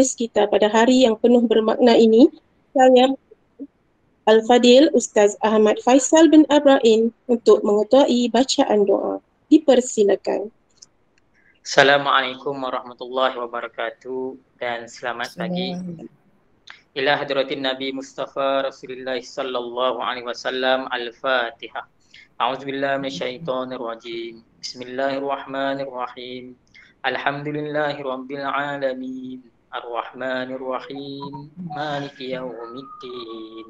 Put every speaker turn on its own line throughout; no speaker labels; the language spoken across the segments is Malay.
majlis kita pada hari yang penuh bermakna ini, saya Al-Fadil Ustaz Ahmad Faisal bin Abrahim untuk mengetuai bacaan doa. Dipersilakan.
Assalamualaikum warahmatullahi wabarakatuh dan selamat pagi. Ila hadratin Nabi Mustafa Rasulullah sallallahu alaihi wasallam Al-Fatihah. A'udzu billahi minasyaitonir rajim. Bismillahirrahmanirrahim. Alhamdulillahi rabbil alamin. Ar-Rahmanir Rahim. Maliki yaumiddin.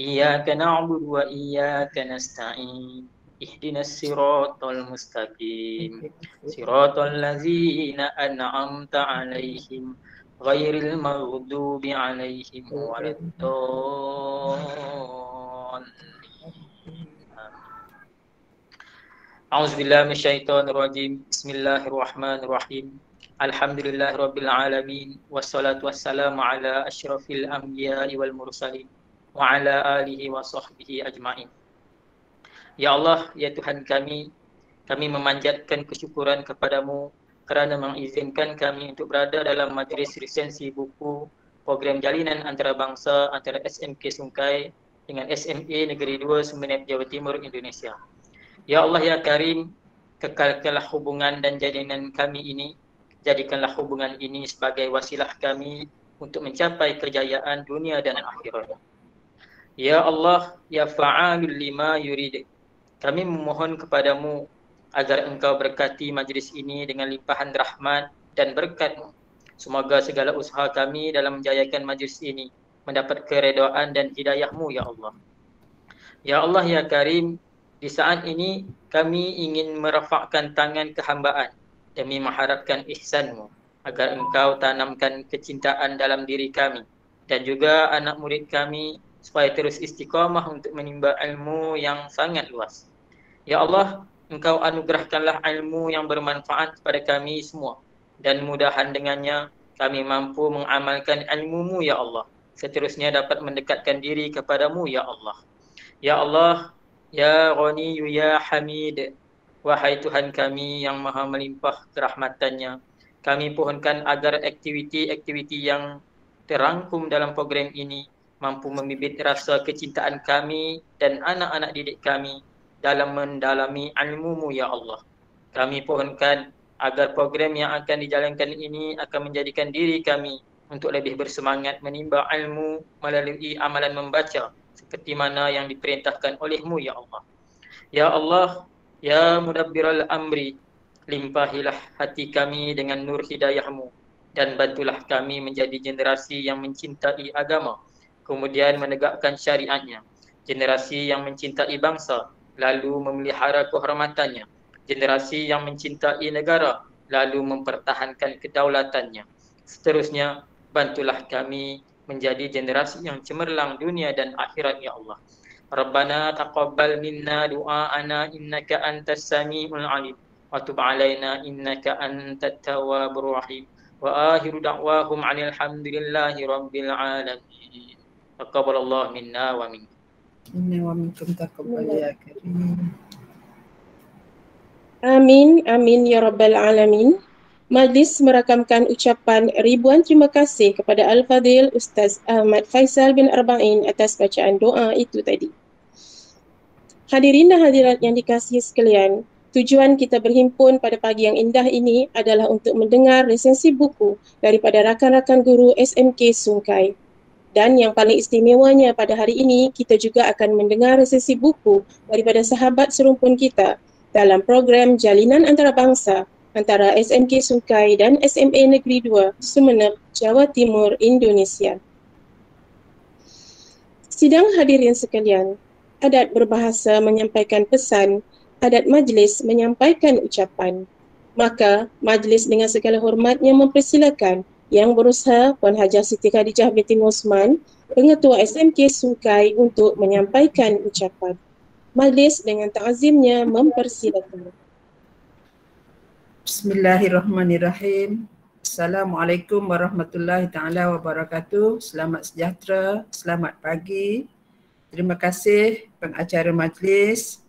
إياك نعبد وإياك نستعين اهدنا الصراط المستقيم صراط الذين أنعمت عليهم غير المغضوب عليهم ولا الضالين أعوذ بالله من الشيطان الرجيم بسم الله الرحمن الرحيم Alhamdulillah Rabbil Alamin. Wassalatu wassalamu ala ashrafil anbiya'i wal mursalin Wa ala alihi wa sahbihi ajma'in. Ya Allah, Ya Tuhan kami Kami memanjatkan kesyukuran kepadamu Kerana mengizinkan kami untuk berada dalam majlis resensi buku Program Jalinan Antara Bangsa Antara SMK Sungkai Dengan SMA Negeri 2 Sumeneb Jawa Timur Indonesia. Ya Allah, Ya Karim Kekalkanlah hubungan dan jalinan kami ini jadikanlah hubungan ini sebagai wasilah kami untuk mencapai kejayaan dunia dan akhirat. Ya Allah, Ya Fa'alul lima yurid. Kami memohon kepadamu agar engkau berkati majlis ini dengan limpahan rahmat dan berkatmu. Semoga segala usaha kami dalam menjayakan majlis ini mendapat keredoan dan hidayahmu, Ya Allah. Ya Allah, Ya Karim, di saat ini kami ingin merafakkan tangan kehambaan demi mengharapkan ihsanmu agar engkau tanamkan kecintaan dalam diri kami dan juga anak murid kami supaya terus istiqamah untuk menimba ilmu yang sangat luas. Ya Allah, Engkau anugerahkanlah ilmu yang bermanfaat kepada kami semua dan mudahan dengannya kami mampu mengamalkan ilmumu ya Allah. Seterusnya dapat mendekatkan diri kepadamu ya Allah. Ya Allah, Ya Ghani Ya Hamid, wahai Tuhan kami yang maha melimpah kerahmatannya, kami pohonkan agar aktiviti-aktiviti yang terangkum dalam program ini mampu membibit rasa kecintaan kami dan anak-anak didik kami dalam mendalami ilmu-Mu ya Allah. Kami pohonkan agar program yang akan dijalankan ini akan menjadikan diri kami untuk lebih bersemangat menimba ilmu melalui amalan membaca seperti mana yang diperintahkan olehmu ya Allah. Ya Allah, ya mudabbiral amri, limpahilah hati kami dengan nur hidayahmu dan bantulah kami menjadi generasi yang mencintai agama kemudian menegakkan syariatnya. Generasi yang mencintai bangsa lalu memelihara kehormatannya. Generasi yang mencintai negara lalu mempertahankan kedaulatannya. Seterusnya, bantulah kami menjadi generasi yang cemerlang dunia dan akhirat ya Allah. Taqabbal minna du'aana innaka antas samiul alim wa tub alaina innaka antat tawwabur rahim wa akhiru da'wahum alhamdulillahi rabbil alamin. Taqabbal Allah minna wa min.
Inna wa minkum taqabbal ya.
Amin, amin ya rabbal alamin. Majlis merakamkan ucapan ribuan terima kasih kepada Al-Fadhil Ustaz Ahmad Faisal bin Arba'in atas bacaan doa itu tadi. Hadirin dan hadirat yang dikasihi sekalian, tujuan kita berhimpun pada pagi yang indah ini adalah untuk mendengar resensi buku daripada rakan-rakan guru SMK Sungkai. Dan yang paling istimewanya pada hari ini, kita juga akan mendengar resesi buku daripada sahabat serumpun kita dalam program Jalinan Antarabangsa antara SMK Sungai dan SMA Negeri 2 Sumeneb, Jawa Timur, Indonesia. Sidang hadirin sekalian, adat berbahasa menyampaikan pesan, adat majlis menyampaikan ucapan. Maka majlis dengan segala hormatnya mempersilakan yang berusaha Puan Haji Siti Khadijah binti Osman, Pengetua SMK Sungai untuk menyampaikan ucapan. Majlis dengan ta'zimnya mempersilakan.
Bismillahirrahmanirrahim. Assalamualaikum warahmatullahi taala wabarakatuh. Selamat sejahtera, selamat pagi. Terima kasih pengacara majlis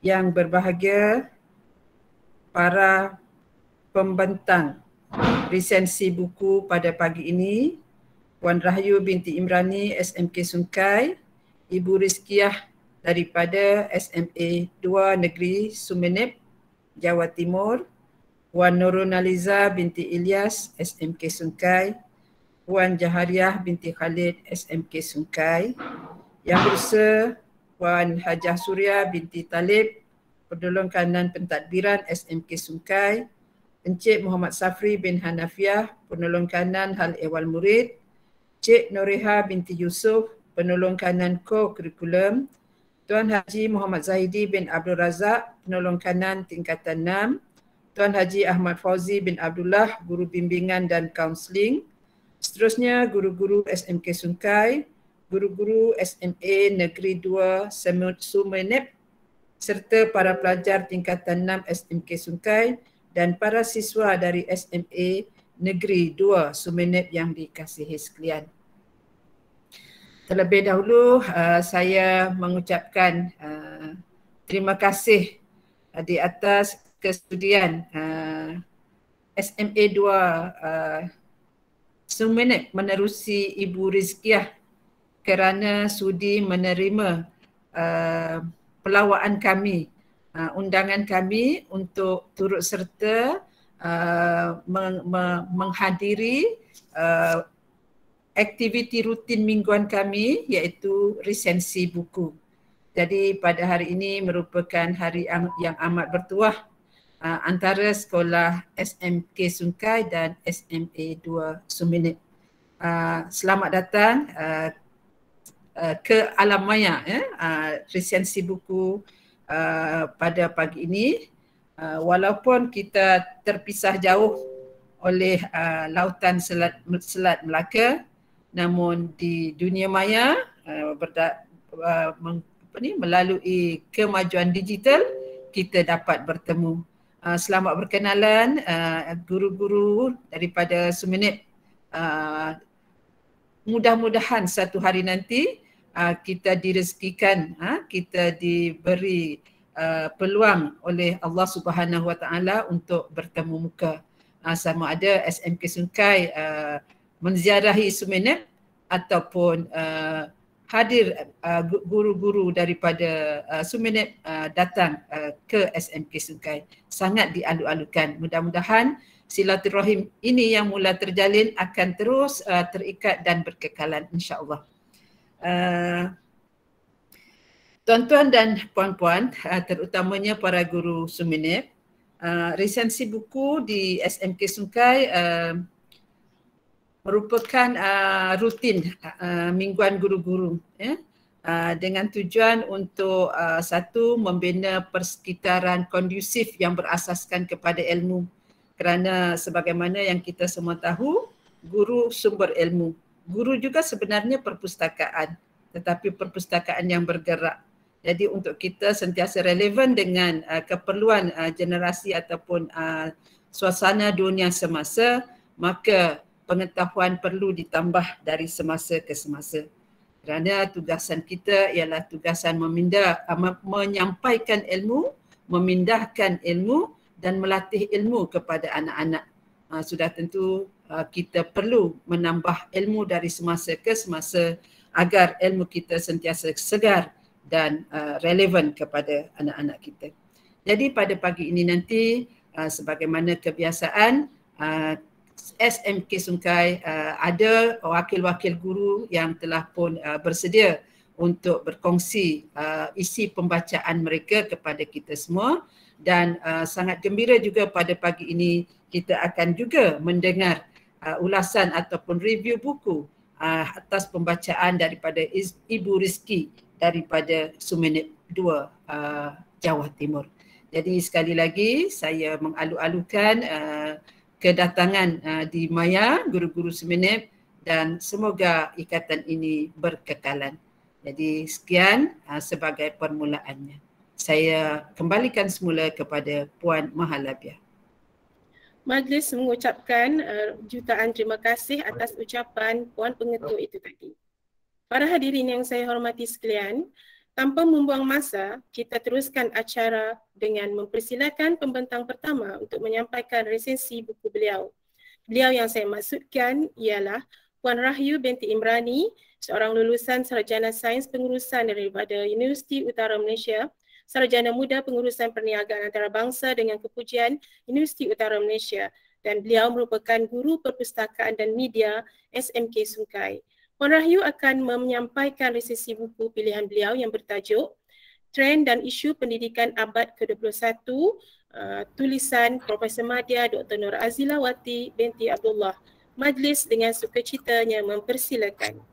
yang berbahagia para pembentang resensi buku pada pagi ini. Puan Rahayu binti Imrani SMK Sungai, Ibu Rizkiah daripada SMA 2 Negeri Sumeneb, Jawa Timur, Puan Nurul Naliza binti Ilyas SMK Sungai, Puan Jahariah binti Khalid SMK Sungai, Yang Berusaha Puan Hajah Surya binti Talib, Penolong Kanan Pentadbiran SMK Sungai, Encik Muhammad Safri bin Hanafiah, Penolong Kanan Hal Ehwal Murid, Cik Noreha binti Yusuf, Penolong Kanan Co-Kurikulum, Tuan Haji Muhammad Zahidi bin Abdul Razak, penolong kanan tingkatan 6. Tuan Haji Ahmad Fauzi bin Abdullah, guru bimbingan dan kaunseling. Seterusnya guru-guru SMK Sungai, guru-guru SMA Negeri 2 Sumeneb serta para pelajar tingkatan 6 SMK Sungai dan para siswa dari SMA Negeri 2 Sumeneb yang dikasihi sekalian. Terlebih dahulu uh, saya mengucapkan uh, terima kasih uh, di atas kesudian uh, SMA 2 uh, Sumeneb menerusi Ibu Rizkiah kerana sudi menerima uh, pelawaan kami, uh, undangan kami untuk turut serta uh, meng- menghadiri uh, aktiviti rutin mingguan kami iaitu resensi buku. Jadi pada hari ini merupakan hari yang, amat bertuah uh, antara sekolah SMK Sungai dan SMA 2 Suminit. Uh, selamat datang uh, uh, ke Alam Maya ya, uh, resensi buku uh, pada pagi ini. Uh, walaupun kita terpisah jauh oleh uh, lautan selat, selat Melaka, namun di dunia maya uh, berda, uh, meng, apa ni, melalui kemajuan digital kita dapat bertemu. Uh, selamat berkenalan uh, guru-guru daripada Sumeneb. Uh, mudah-mudahan satu hari nanti uh, kita direzekikan, uh, kita diberi uh, peluang oleh Allah Subhanahu Wa Taala untuk bertemu muka. Uh, sama ada SMK Sungai uh, menziarahi Sumeneb ataupun uh, hadir uh, guru-guru daripada uh, Sumeneb uh, datang uh, ke SMK Sungai sangat dialu-alukan. Mudah-mudahan silaturahim ini yang mula terjalin akan terus uh, terikat dan berkekalan insya-Allah. Uh, tuan-tuan dan puan-puan uh, terutamanya para guru Sumeneb uh, resensi buku di SMK Sungai uh, merupakan uh, rutin uh, mingguan guru-guru ya uh, dengan tujuan untuk uh, satu membina persekitaran kondusif yang berasaskan kepada ilmu kerana sebagaimana yang kita semua tahu guru sumber ilmu guru juga sebenarnya perpustakaan tetapi perpustakaan yang bergerak jadi untuk kita sentiasa relevan dengan uh, keperluan uh, generasi ataupun uh, suasana dunia semasa maka pengetahuan perlu ditambah dari semasa ke semasa. Kerana tugasan kita ialah tugasan memindah, uh, menyampaikan ilmu, memindahkan ilmu dan melatih ilmu kepada anak-anak. Uh, sudah tentu uh, kita perlu menambah ilmu dari semasa ke semasa agar ilmu kita sentiasa segar dan uh, relevan kepada anak-anak kita. Jadi pada pagi ini nanti uh, sebagaimana kebiasaan uh, SMK Sungai uh, ada wakil-wakil guru yang telah pun uh, bersedia untuk berkongsi uh, isi pembacaan mereka kepada kita semua dan uh, sangat gembira juga pada pagi ini kita akan juga mendengar uh, ulasan ataupun review buku uh, atas pembacaan daripada Ibu Rizki daripada Sumeneb 2 uh, Jawa Timur. Jadi sekali lagi saya mengalu-alukan uh, kedatangan uh, di Maya guru-guru Semenep dan semoga ikatan ini berkekalan. Jadi sekian uh, sebagai permulaannya. Saya kembalikan semula kepada Puan Mahalabiah.
Majlis mengucapkan uh, jutaan terima kasih atas ucapan Puan Pengetua itu tadi. Para hadirin yang saya hormati sekalian, tanpa membuang masa, kita teruskan acara dengan mempersilakan pembentang pertama untuk menyampaikan resensi buku beliau. Beliau yang saya maksudkan ialah Puan Rahyu binti Imrani, seorang lulusan sarjana sains pengurusan daripada Universiti Utara Malaysia, sarjana muda pengurusan perniagaan antarabangsa dengan kepujian Universiti Utara Malaysia dan beliau merupakan guru perpustakaan dan media SMK Sungai. Puan Rahyu akan menyampaikan resesi buku pilihan beliau yang bertajuk Trend dan Isu Pendidikan Abad ke-21 uh, tulisan Profesor Madya Dr. Nur Azilawati binti Abdullah. Majlis dengan sukacitanya mempersilakan.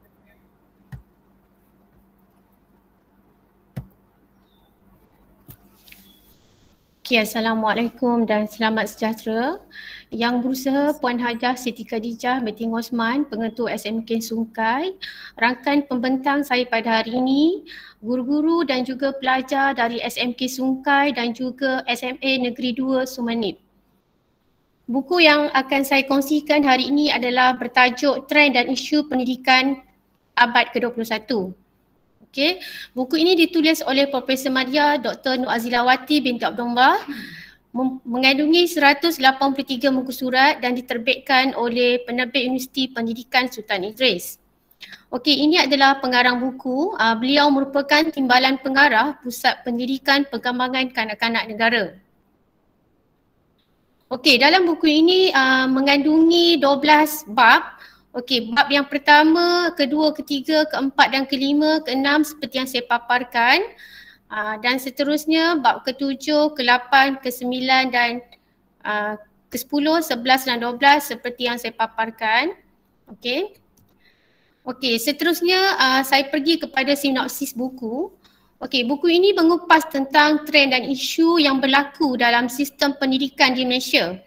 Okay, Assalamualaikum dan selamat sejahtera. Yang berusaha Puan Hajah Siti Khadijah Meting Osman, pengetua SMK Sungkai. Rangkaian pembentang saya pada hari ini, guru-guru dan juga pelajar dari SMK Sungkai dan juga SMA Negeri 2 Sumanip. Buku yang akan saya kongsikan hari ini adalah bertajuk Trend dan Isu Pendidikan Abad ke-21. Okay. Buku ini ditulis oleh Profesor Madia Dr. Nur Azilawati binti Abdullah mengandungi 183 muka surat dan diterbitkan oleh penerbit Universiti Pendidikan Sultan Idris. Okey, ini adalah pengarang buku. Uh, beliau merupakan timbalan pengarah Pusat Pendidikan Perkembangan Kanak-kanak Negara. Okey, dalam buku ini uh, mengandungi 12 bab Okey, bab yang pertama, kedua, ketiga, keempat dan kelima, keenam seperti yang saya paparkan. Uh, dan seterusnya bab ketujuh, ke-8, ke-9 dan uh, ke-10, 11 dan 12 seperti yang saya paparkan. Okey. Okey, seterusnya uh, saya pergi kepada sinopsis buku. Okey, buku ini mengupas tentang trend dan isu yang berlaku dalam sistem pendidikan di Malaysia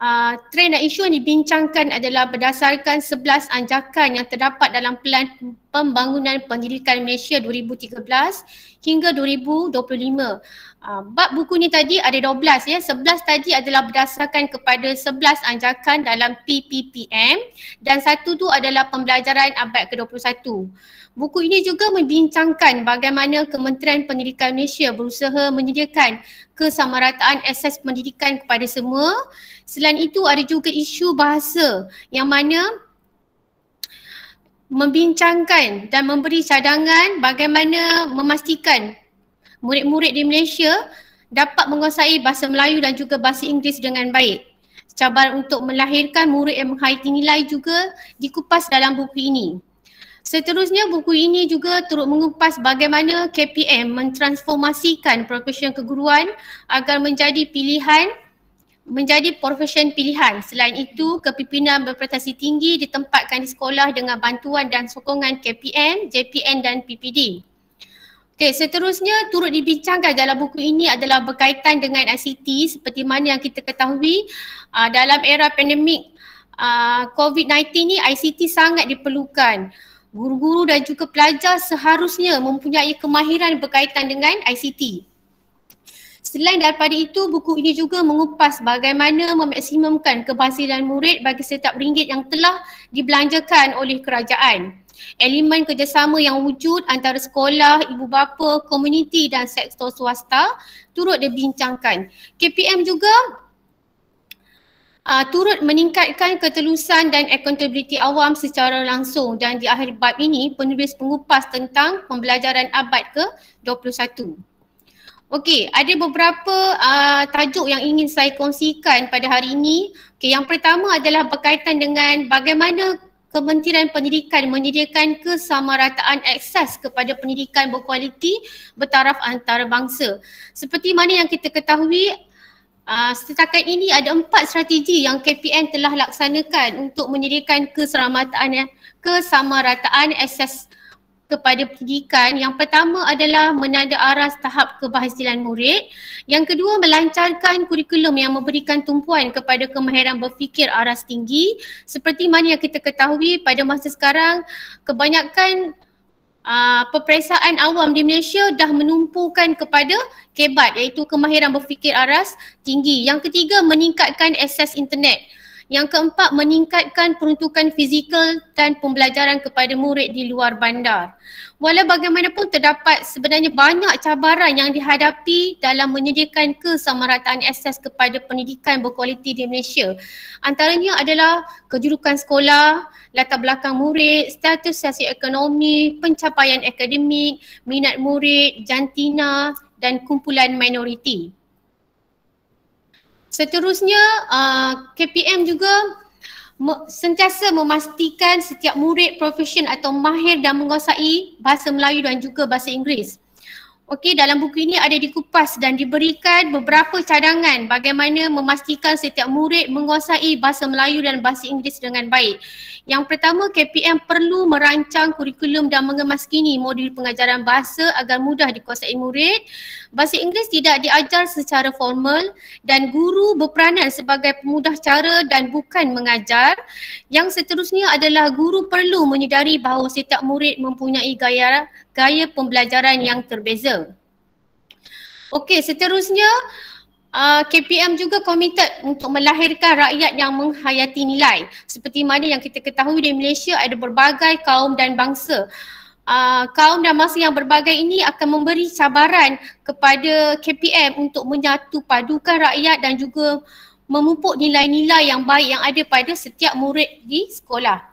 uh, trend dan isu yang dibincangkan adalah berdasarkan 11 anjakan yang terdapat dalam Pelan Pembangunan Pendidikan Malaysia 2013 hingga 2025. Uh, bab buku ni tadi ada 12 ya. 11 tadi adalah berdasarkan kepada 11 anjakan dalam PPPM dan satu tu adalah pembelajaran abad ke-21. Buku ini juga membincangkan bagaimana Kementerian Pendidikan Malaysia berusaha menyediakan kesamarataan akses pendidikan kepada semua. Selain itu ada juga isu bahasa yang mana membincangkan dan memberi cadangan bagaimana memastikan murid-murid di Malaysia dapat menguasai bahasa Melayu dan juga bahasa Inggeris dengan baik. Cabaran untuk melahirkan murid yang menghaiti nilai juga dikupas dalam buku ini. Seterusnya buku ini juga turut mengupas bagaimana KPM mentransformasikan profesion keguruan agar menjadi pilihan menjadi profesion pilihan. Selain itu, kepimpinan berprestasi tinggi ditempatkan di sekolah dengan bantuan dan sokongan KPM, JPN dan PPD. Okey, seterusnya turut dibincangkan dalam buku ini adalah berkaitan dengan ICT seperti mana yang kita ketahui uh, dalam era pandemik uh, COVID-19 ni ICT sangat diperlukan guru-guru dan juga pelajar seharusnya mempunyai kemahiran berkaitan dengan ICT. Selain daripada itu, buku ini juga mengupas bagaimana memaksimumkan keberhasilan murid bagi setiap ringgit yang telah dibelanjakan oleh kerajaan. Elemen kerjasama yang wujud antara sekolah, ibu bapa, komuniti dan sektor swasta turut dibincangkan. KPM juga uh, turut meningkatkan ketelusan dan accountability awam secara langsung dan di akhir bab ini penulis pengupas tentang pembelajaran abad ke-21. Okey, ada beberapa uh, tajuk yang ingin saya kongsikan pada hari ini. Okey, yang pertama adalah berkaitan dengan bagaimana Kementerian Pendidikan menyediakan kesamarataan akses kepada pendidikan berkualiti bertaraf antarabangsa. Seperti mana yang kita ketahui, Uh, setakat ini ada empat strategi yang KPN telah laksanakan untuk menyediakan keselamatan kesamarataan akses kepada pendidikan. Yang pertama adalah menanda aras tahap keberhasilan murid. Yang kedua melancarkan kurikulum yang memberikan tumpuan kepada kemahiran berfikir aras tinggi. Seperti mana yang kita ketahui pada masa sekarang kebanyakan uh, peperiksaan awam di Malaysia dah menumpukan kepada kebat iaitu kemahiran berfikir aras tinggi. Yang ketiga meningkatkan akses internet. Yang keempat, meningkatkan peruntukan fizikal dan pembelajaran kepada murid di luar bandar. Walau bagaimanapun terdapat sebenarnya banyak cabaran yang dihadapi dalam menyediakan kesamarataan akses kepada pendidikan berkualiti di Malaysia. Antaranya adalah kejurukan sekolah, latar belakang murid, status sosioekonomi, pencapaian akademik, minat murid, jantina dan kumpulan minoriti. Seterusnya uh, KPM juga sentiasa memastikan setiap murid profesion atau mahir dan menguasai bahasa Melayu dan juga bahasa Inggeris. Okey, dalam buku ini ada dikupas dan diberikan beberapa cadangan bagaimana memastikan setiap murid menguasai bahasa Melayu dan bahasa Inggeris dengan baik. Yang pertama, KPM perlu merancang kurikulum dan mengemaskini modul pengajaran bahasa agar mudah dikuasai murid. Bahasa Inggeris tidak diajar secara formal dan guru berperanan sebagai pemudah cara dan bukan mengajar. Yang seterusnya adalah guru perlu menyedari bahawa setiap murid mempunyai gaya gaya pembelajaran yang terbeza. Okey, seterusnya uh, KPM juga komited untuk melahirkan rakyat yang menghayati nilai. Seperti mana yang kita ketahui di Malaysia ada berbagai kaum dan bangsa. Uh, kaum dan masa yang berbagai ini akan memberi cabaran kepada KPM untuk menyatu padukan rakyat dan juga memupuk nilai-nilai yang baik yang ada pada setiap murid di sekolah.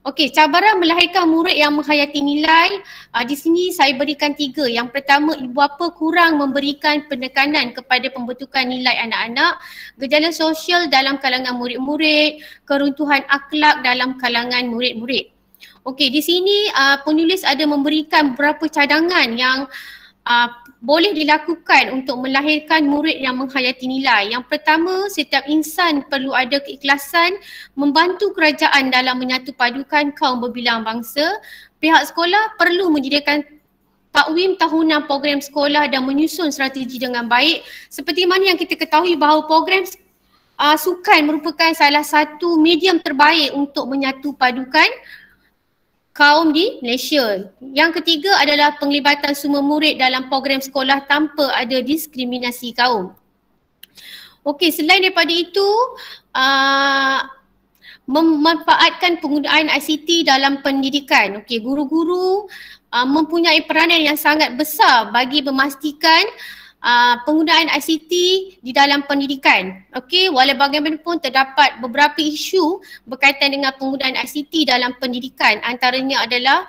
Okey, cabaran melahirkan murid yang menghayati nilai, uh, di sini saya berikan tiga. Yang pertama, ibu bapa kurang memberikan penekanan kepada pembentukan nilai anak-anak, gejala sosial dalam kalangan murid-murid, keruntuhan akhlak dalam kalangan murid-murid. Okey, di sini uh, penulis ada memberikan beberapa cadangan yang uh, boleh dilakukan untuk melahirkan murid yang menghayati nilai. Yang pertama, setiap insan perlu ada keikhlasan membantu kerajaan dalam menyatu padukan kaum berbilang bangsa. Pihak sekolah perlu menyediakan takwim tahunan program sekolah dan menyusun strategi dengan baik. Seperti mana yang kita ketahui bahawa program uh, sukan merupakan salah satu medium terbaik untuk menyatu padukan kaum di Malaysia. Yang ketiga adalah penglibatan semua murid dalam program sekolah tanpa ada diskriminasi kaum. Okey, selain daripada itu, uh, memanfaatkan penggunaan ICT dalam pendidikan. Okey, guru-guru uh, mempunyai peranan yang sangat besar bagi memastikan uh, penggunaan ICT di dalam pendidikan. Okey, walau bagaimanapun terdapat beberapa isu berkaitan dengan penggunaan ICT dalam pendidikan. Antaranya adalah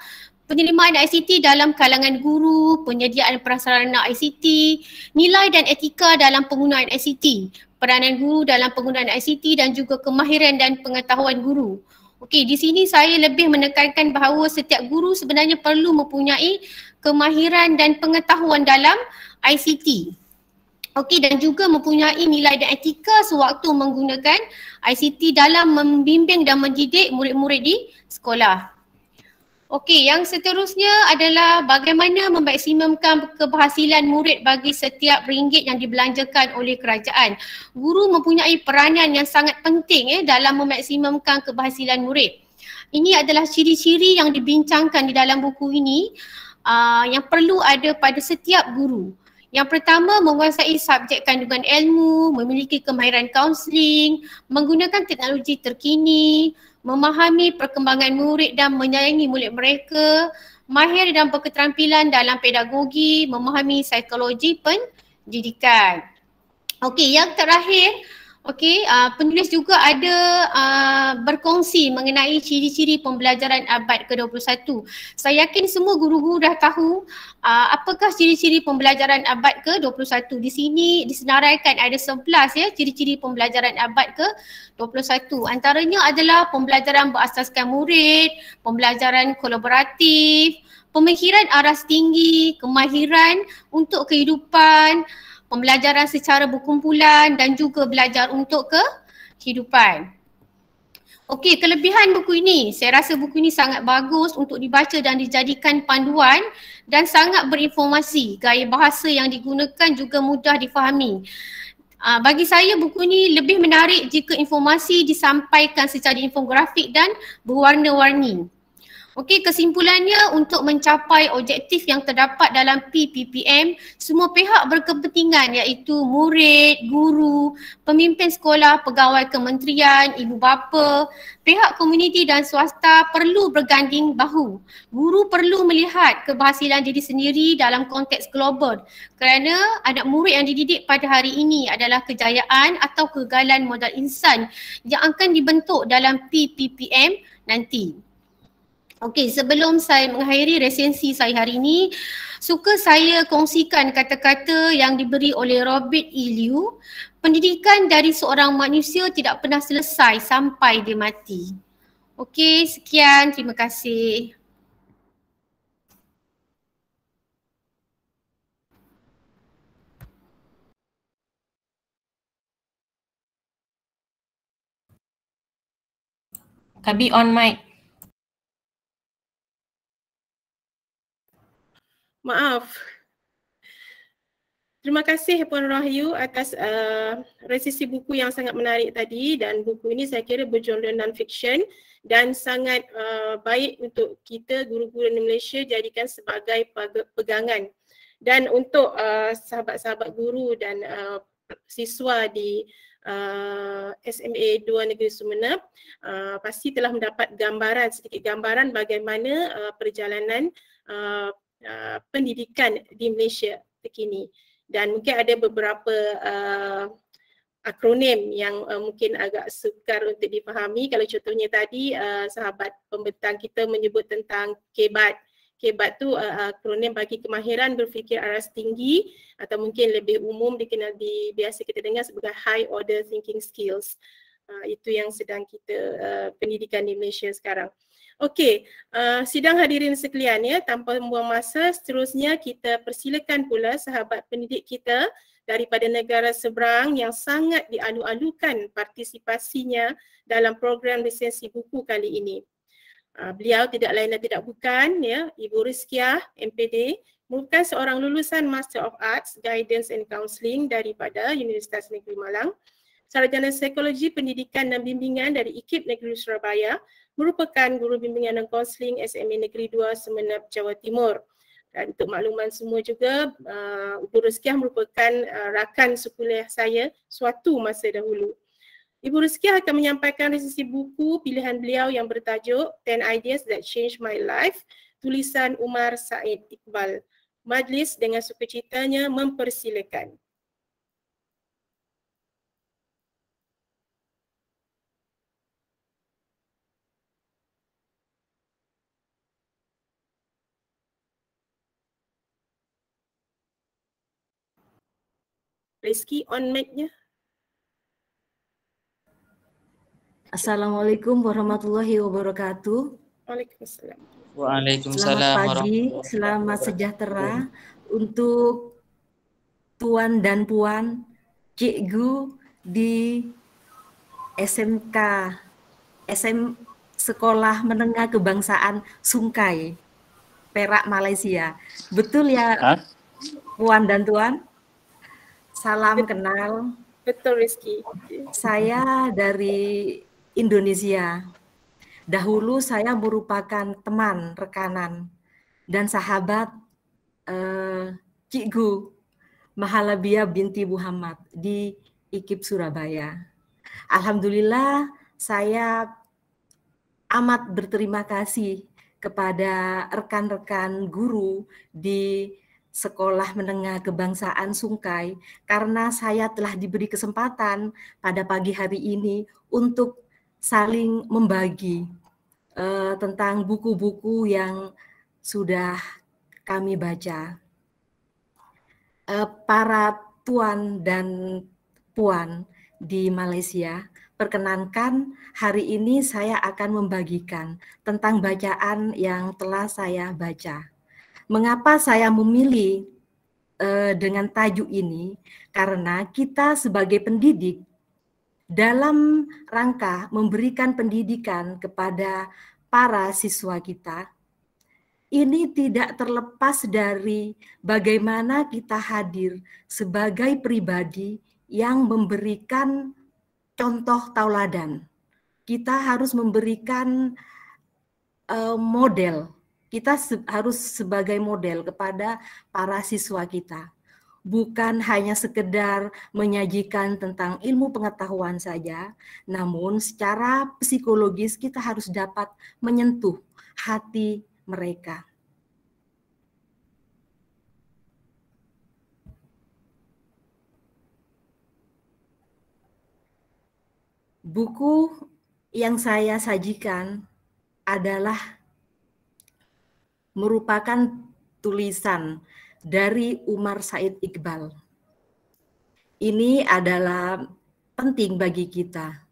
penerimaan ICT dalam kalangan guru, penyediaan prasarana ICT, nilai dan etika dalam penggunaan ICT, peranan guru dalam penggunaan ICT dan juga kemahiran dan pengetahuan guru. Okey, di sini saya lebih menekankan bahawa setiap guru sebenarnya perlu mempunyai kemahiran dan pengetahuan dalam ICT. Okey dan juga mempunyai nilai dan etika sewaktu menggunakan ICT dalam membimbing dan mendidik murid-murid di sekolah. Okey, yang seterusnya adalah bagaimana memaksimumkan keberhasilan murid bagi setiap ringgit yang dibelanjakan oleh kerajaan. Guru mempunyai peranan yang sangat penting eh, dalam memaksimumkan keberhasilan murid. Ini adalah ciri-ciri yang dibincangkan di dalam buku ini uh, yang perlu ada pada setiap guru. Yang pertama menguasai subjek kandungan ilmu, memiliki kemahiran kaunseling, menggunakan teknologi terkini, memahami perkembangan murid dan menyayangi murid mereka, mahir dan berketerampilan dalam pedagogi, memahami psikologi pendidikan. Okey, yang terakhir Okey, uh, penulis juga ada uh, berkongsi mengenai ciri-ciri pembelajaran abad ke-21. Saya yakin semua guru-guru dah tahu uh, apakah ciri-ciri pembelajaran abad ke-21. Di sini disenaraikan ada 11 ya ciri-ciri pembelajaran abad ke-21. Antaranya adalah pembelajaran berasaskan murid, pembelajaran kolaboratif, pemikiran aras tinggi, kemahiran untuk kehidupan, pembelajaran secara berkumpulan dan juga belajar untuk kehidupan. Okey, kelebihan buku ini, saya rasa buku ini sangat bagus untuk dibaca dan dijadikan panduan dan sangat berinformasi. Gaya bahasa yang digunakan juga mudah difahami. Uh, bagi saya buku ini lebih menarik jika informasi disampaikan secara infografik dan berwarna-warni. Okey, kesimpulannya untuk mencapai objektif yang terdapat dalam PPPM, semua pihak berkepentingan iaitu murid, guru, pemimpin sekolah, pegawai kementerian, ibu bapa, pihak komuniti dan swasta perlu berganding bahu. Guru perlu melihat keberhasilan diri sendiri dalam konteks global kerana anak murid yang dididik pada hari ini adalah kejayaan atau kegagalan modal insan yang akan dibentuk dalam PPPM nanti. Okey, sebelum saya mengakhiri resensi saya hari ini, suka saya kongsikan kata-kata yang diberi oleh Robert E. Liu. Pendidikan dari seorang manusia tidak pernah selesai sampai dia mati. Okey, sekian. Terima kasih.
Kabi on mic.
Maaf. Terima kasih Puan Rahyu atas uh, resisi buku yang sangat menarik tadi dan buku ini saya kira bergenre non-fiction dan sangat uh, baik untuk kita guru-guru di Malaysia jadikan sebagai pegangan. Dan untuk uh, sahabat-sahabat guru dan uh, siswa di uh, SMA 2 Negeri Sumeneb uh, pasti telah mendapat gambaran, sedikit gambaran bagaimana uh, perjalanan uh, Uh, pendidikan di Malaysia terkini. Dan mungkin ada beberapa uh, akronim yang uh, mungkin agak sukar untuk dipahami kalau contohnya tadi uh, sahabat pembentang kita menyebut tentang KEBAT KEBAT tu uh, akronim bagi kemahiran berfikir aras tinggi atau mungkin lebih umum dikenal di biasa kita dengar sebagai high order thinking skills. Uh, itu yang sedang kita uh, pendidikan di Malaysia sekarang Okey, uh, sidang hadirin sekalian ya, tanpa membuang masa, seterusnya kita persilakan pula sahabat pendidik kita daripada negara seberang yang sangat dialu-alukan partisipasinya dalam program lisensi buku kali ini. Uh, beliau tidak lain dan tidak bukan ya, Ibu Rizkiah MPD, merupakan seorang lulusan Master of Arts Guidance and Counselling daripada Universitas Negeri Malang, sarjana psikologi pendidikan dan bimbingan dari IKIP Negeri Surabaya merupakan guru bimbingan dan kaunseling SMA Negeri 2 Semenep Jawa Timur. Dan untuk makluman semua juga, uh, Ibu Rizkiah merupakan uh, rakan sekuliah saya suatu masa dahulu. Ibu Rizkiah akan menyampaikan resisi buku pilihan beliau yang bertajuk 10 Ideas That Changed My Life, tulisan Umar Said Iqbal. Majlis dengan sukacitanya mempersilakan. Rizky on mic-nya.
Assalamualaikum warahmatullahi wabarakatuh.
Waalaikumsalam.
Waalaikumsalam.
Selamat pagi, selamat sejahtera untuk tuan dan puan cikgu di SMK SM Sekolah Menengah Kebangsaan Sungkai Perak Malaysia. Betul ya? Hah? Puan dan tuan? Salam kenal.
Betul Rizky.
Saya dari Indonesia. Dahulu saya merupakan teman, rekanan, dan sahabat eh, Cikgu Mahalabia binti Muhammad di IKIP Surabaya. Alhamdulillah saya amat berterima kasih kepada rekan-rekan guru di Sekolah Menengah Kebangsaan Sungkai karena saya telah diberi kesempatan pada pagi hari ini untuk saling membagi uh, tentang buku-buku yang sudah kami baca. Uh, para tuan dan puan di Malaysia, perkenankan hari ini saya akan membagikan tentang bacaan yang telah saya baca. Mengapa saya memilih uh, dengan tajuk ini? Karena kita sebagai pendidik dalam rangka memberikan pendidikan kepada para siswa kita, ini tidak terlepas dari bagaimana kita hadir sebagai pribadi yang memberikan contoh tauladan. Kita harus memberikan uh, model. Kita se harus sebagai model kepada para siswa kita. Bukan hanya sekedar menyajikan tentang ilmu pengetahuan saja, namun secara psikologis kita harus dapat menyentuh hati mereka. Buku yang saya sajikan adalah merupakan tulisan dari Umar Said Iqbal. Ini adalah penting bagi kita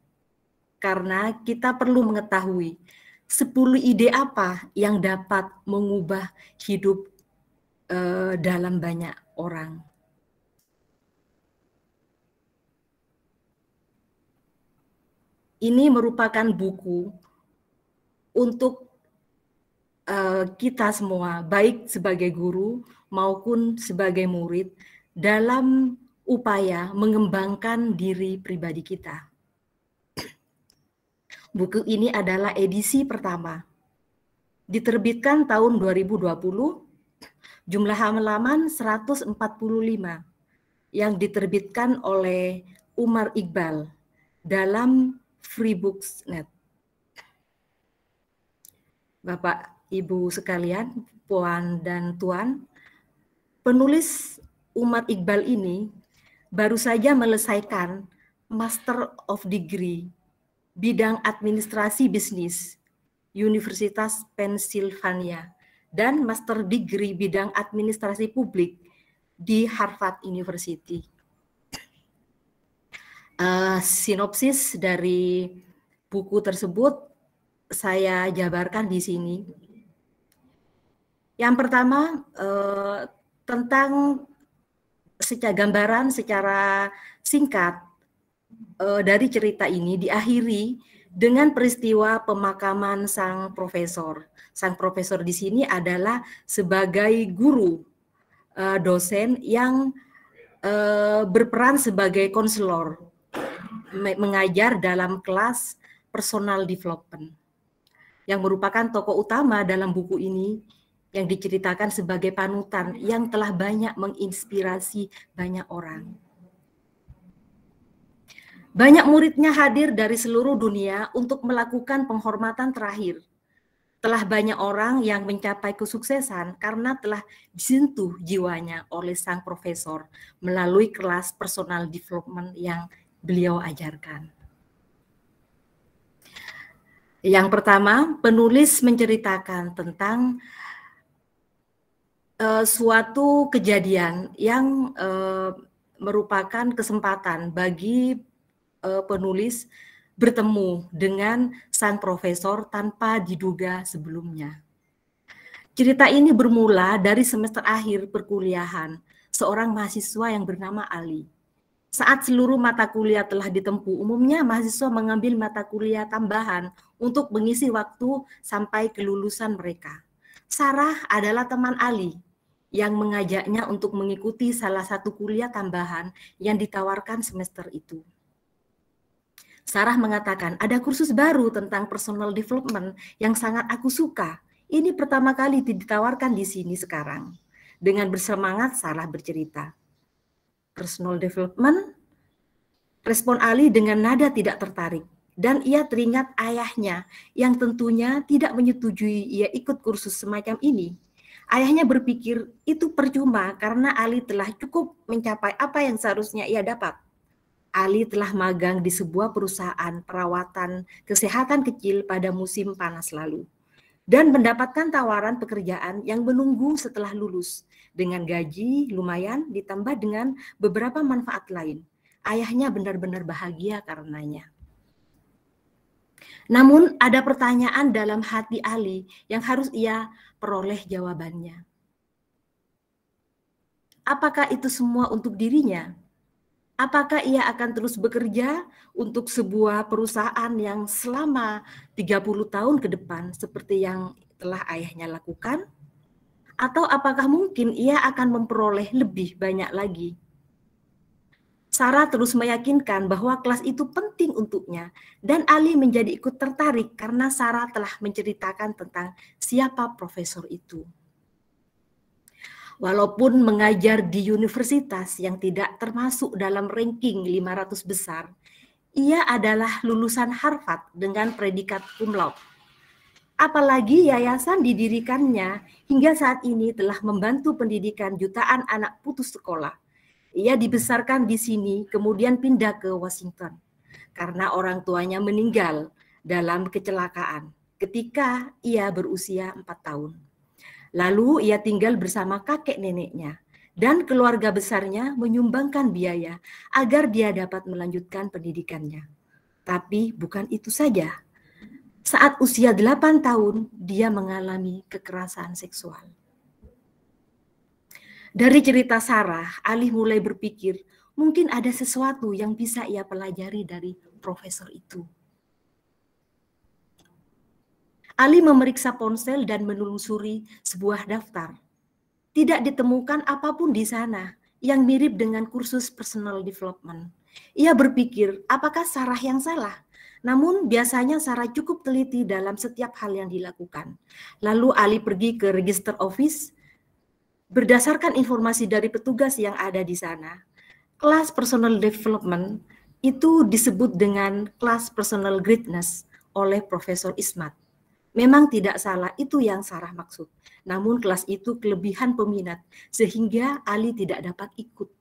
karena kita perlu mengetahui 10 ide apa yang dapat mengubah hidup uh, dalam banyak orang. ini merupakan buku untuk kita semua, baik sebagai guru maupun sebagai murid, dalam upaya mengembangkan diri pribadi kita. Buku ini adalah edisi pertama. Diterbitkan tahun 2020, jumlah halaman 145 yang diterbitkan oleh Umar Iqbal dalam freebooks.net. Bapak, Ibu sekalian, Puan dan Tuan, penulis Umat Iqbal ini baru saja melesaikan Master of Degree bidang administrasi bisnis Universitas Pennsylvania dan Master Degree bidang administrasi publik di Harvard University uh, sinopsis dari buku tersebut saya jabarkan di sini. Yang pertama uh, tentang secara gambaran secara singkat uh, dari cerita ini diakhiri dengan peristiwa pemakaman sang profesor. Sang profesor di sini adalah sebagai guru uh, dosen yang uh, berperan sebagai konselor mengajar dalam kelas personal development yang merupakan tokoh utama dalam buku ini yang diceritakan sebagai panutan yang telah banyak menginspirasi banyak orang. Banyak muridnya hadir dari seluruh dunia untuk melakukan penghormatan terakhir. Telah banyak orang yang mencapai kesuksesan karena telah disentuh jiwanya oleh sang profesor melalui kelas personal development yang beliau ajarkan. Yang pertama, penulis menceritakan tentang uh, suatu kejadian yang uh, merupakan kesempatan bagi uh, penulis bertemu dengan sang profesor tanpa diduga sebelumnya. Cerita ini bermula dari semester akhir perkuliahan seorang mahasiswa yang bernama Ali saat seluruh mata kuliah telah ditempuh, umumnya mahasiswa mengambil mata kuliah tambahan untuk mengisi waktu sampai kelulusan mereka. Sarah adalah teman Ali yang mengajaknya untuk mengikuti salah satu kuliah tambahan yang ditawarkan semester itu. Sarah mengatakan, ada kursus baru tentang personal development yang sangat aku suka. Ini pertama kali ditawarkan di sini sekarang. Dengan bersemangat, Sarah bercerita personal development, respon Ali dengan nada tidak tertarik dan ia teringat ayahnya yang tentunya tidak menyetujui ia ikut kursus semacam ini. Ayahnya berpikir itu percuma karena Ali telah cukup mencapai apa yang seharusnya ia dapat. Ali telah magang di sebuah perusahaan perawatan kesehatan kecil pada musim panas lalu dan mendapatkan tawaran pekerjaan yang menunggu setelah lulus dengan gaji lumayan ditambah dengan beberapa manfaat lain. Ayahnya benar-benar bahagia karenanya. Namun ada pertanyaan dalam hati Ali yang harus ia peroleh jawabannya. Apakah itu semua untuk dirinya? Apakah ia akan terus bekerja untuk sebuah perusahaan yang selama 30 tahun ke depan seperti yang telah ayahnya lakukan? Atau apakah mungkin ia akan memperoleh lebih banyak lagi? Sarah terus meyakinkan bahwa kelas itu penting untuknya dan Ali menjadi ikut tertarik karena Sarah telah menceritakan tentang siapa profesor itu. Walaupun mengajar di universitas yang tidak termasuk dalam ranking 500 besar, ia adalah lulusan Harvard dengan predikat cum laude. Apalagi yayasan didirikannya hingga saat ini telah membantu pendidikan jutaan anak putus sekolah. Ia dibesarkan di sini, kemudian pindah ke Washington karena orang tuanya meninggal dalam kecelakaan ketika ia berusia empat tahun. Lalu ia tinggal bersama kakek neneknya dan keluarga besarnya menyumbangkan biaya agar dia dapat melanjutkan pendidikannya. Tapi bukan itu saja. Saat usia 8 tahun, dia mengalami kekerasan seksual. Dari cerita Sarah, Ali mulai berpikir mungkin ada sesuatu yang bisa ia pelajari dari profesor itu. Ali memeriksa ponsel dan menelusuri sebuah daftar. Tidak ditemukan apa pun di sana yang mirip dengan kursus personal development. Ia berpikir, apakah Sarah yang salah? Namun biasanya Sarah cukup teliti dalam setiap hal yang dilakukan. Lalu Ali pergi ke register office. Berdasarkan informasi dari petugas yang ada di sana, kelas personal development itu disebut dengan kelas personal greatness oleh Profesor Ismat. Memang tidak salah, itu yang Sarah maksud. Namun kelas itu kelebihan peminat, sehingga Ali tidak dapat ikut.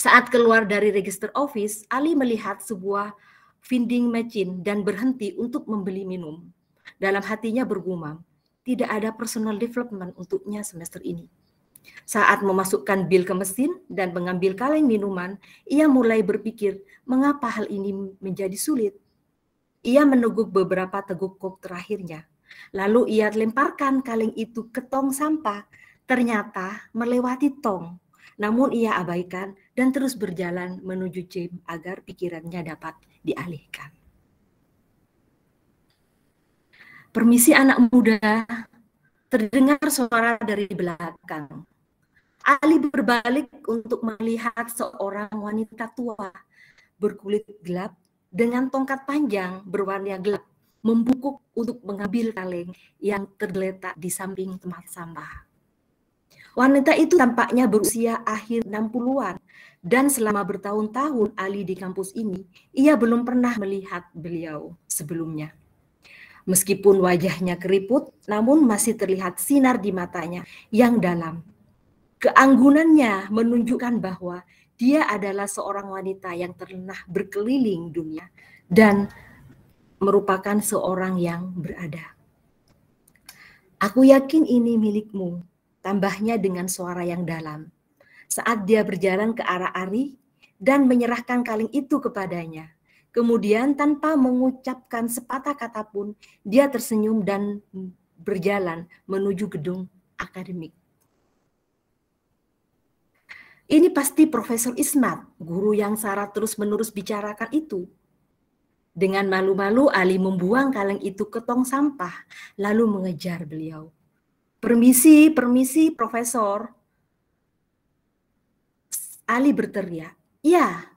Saat keluar dari register office, Ali melihat sebuah vending machine dan berhenti untuk membeli minum. Dalam hatinya bergumam, tidak ada personal development untuknya semester ini. Saat memasukkan bil ke mesin dan mengambil kaleng minuman, ia mulai berpikir, mengapa hal ini menjadi sulit? Ia meneguk beberapa teguk kok terakhirnya. Lalu ia lemparkan kaleng itu ke tong sampah. Ternyata melewati tong. Namun ia abaikan dan terus berjalan menuju Jim agar pikirannya dapat dialihkan. Permisi anak muda, terdengar suara dari belakang. Ali berbalik untuk melihat seorang wanita tua berkulit gelap dengan tongkat panjang berwarna gelap membungkuk untuk mengambil kaleng yang tergeletak di samping tempat sampah. Wanita itu tampaknya berusia akhir 60-an dan selama bertahun-tahun Ali di kampus ini, ia belum pernah melihat beliau sebelumnya. Meskipun wajahnya keriput, namun masih terlihat sinar di matanya yang dalam. Keanggunannya menunjukkan bahwa dia adalah seorang wanita yang pernah berkeliling dunia dan merupakan seorang yang berada. Aku yakin ini milikmu, tambahnya dengan suara yang dalam. Saat dia berjalan ke arah Ari dan menyerahkan kaleng itu kepadanya. Kemudian tanpa mengucapkan sepatah kata pun, dia tersenyum dan berjalan menuju gedung akademik. Ini pasti Profesor Ismat, guru yang Sarah terus-menerus bicarakan itu. Dengan malu-malu Ali membuang kaleng itu ke tong sampah, lalu mengejar beliau. Permisi, permisi, Profesor. Ali berteriak. Ya,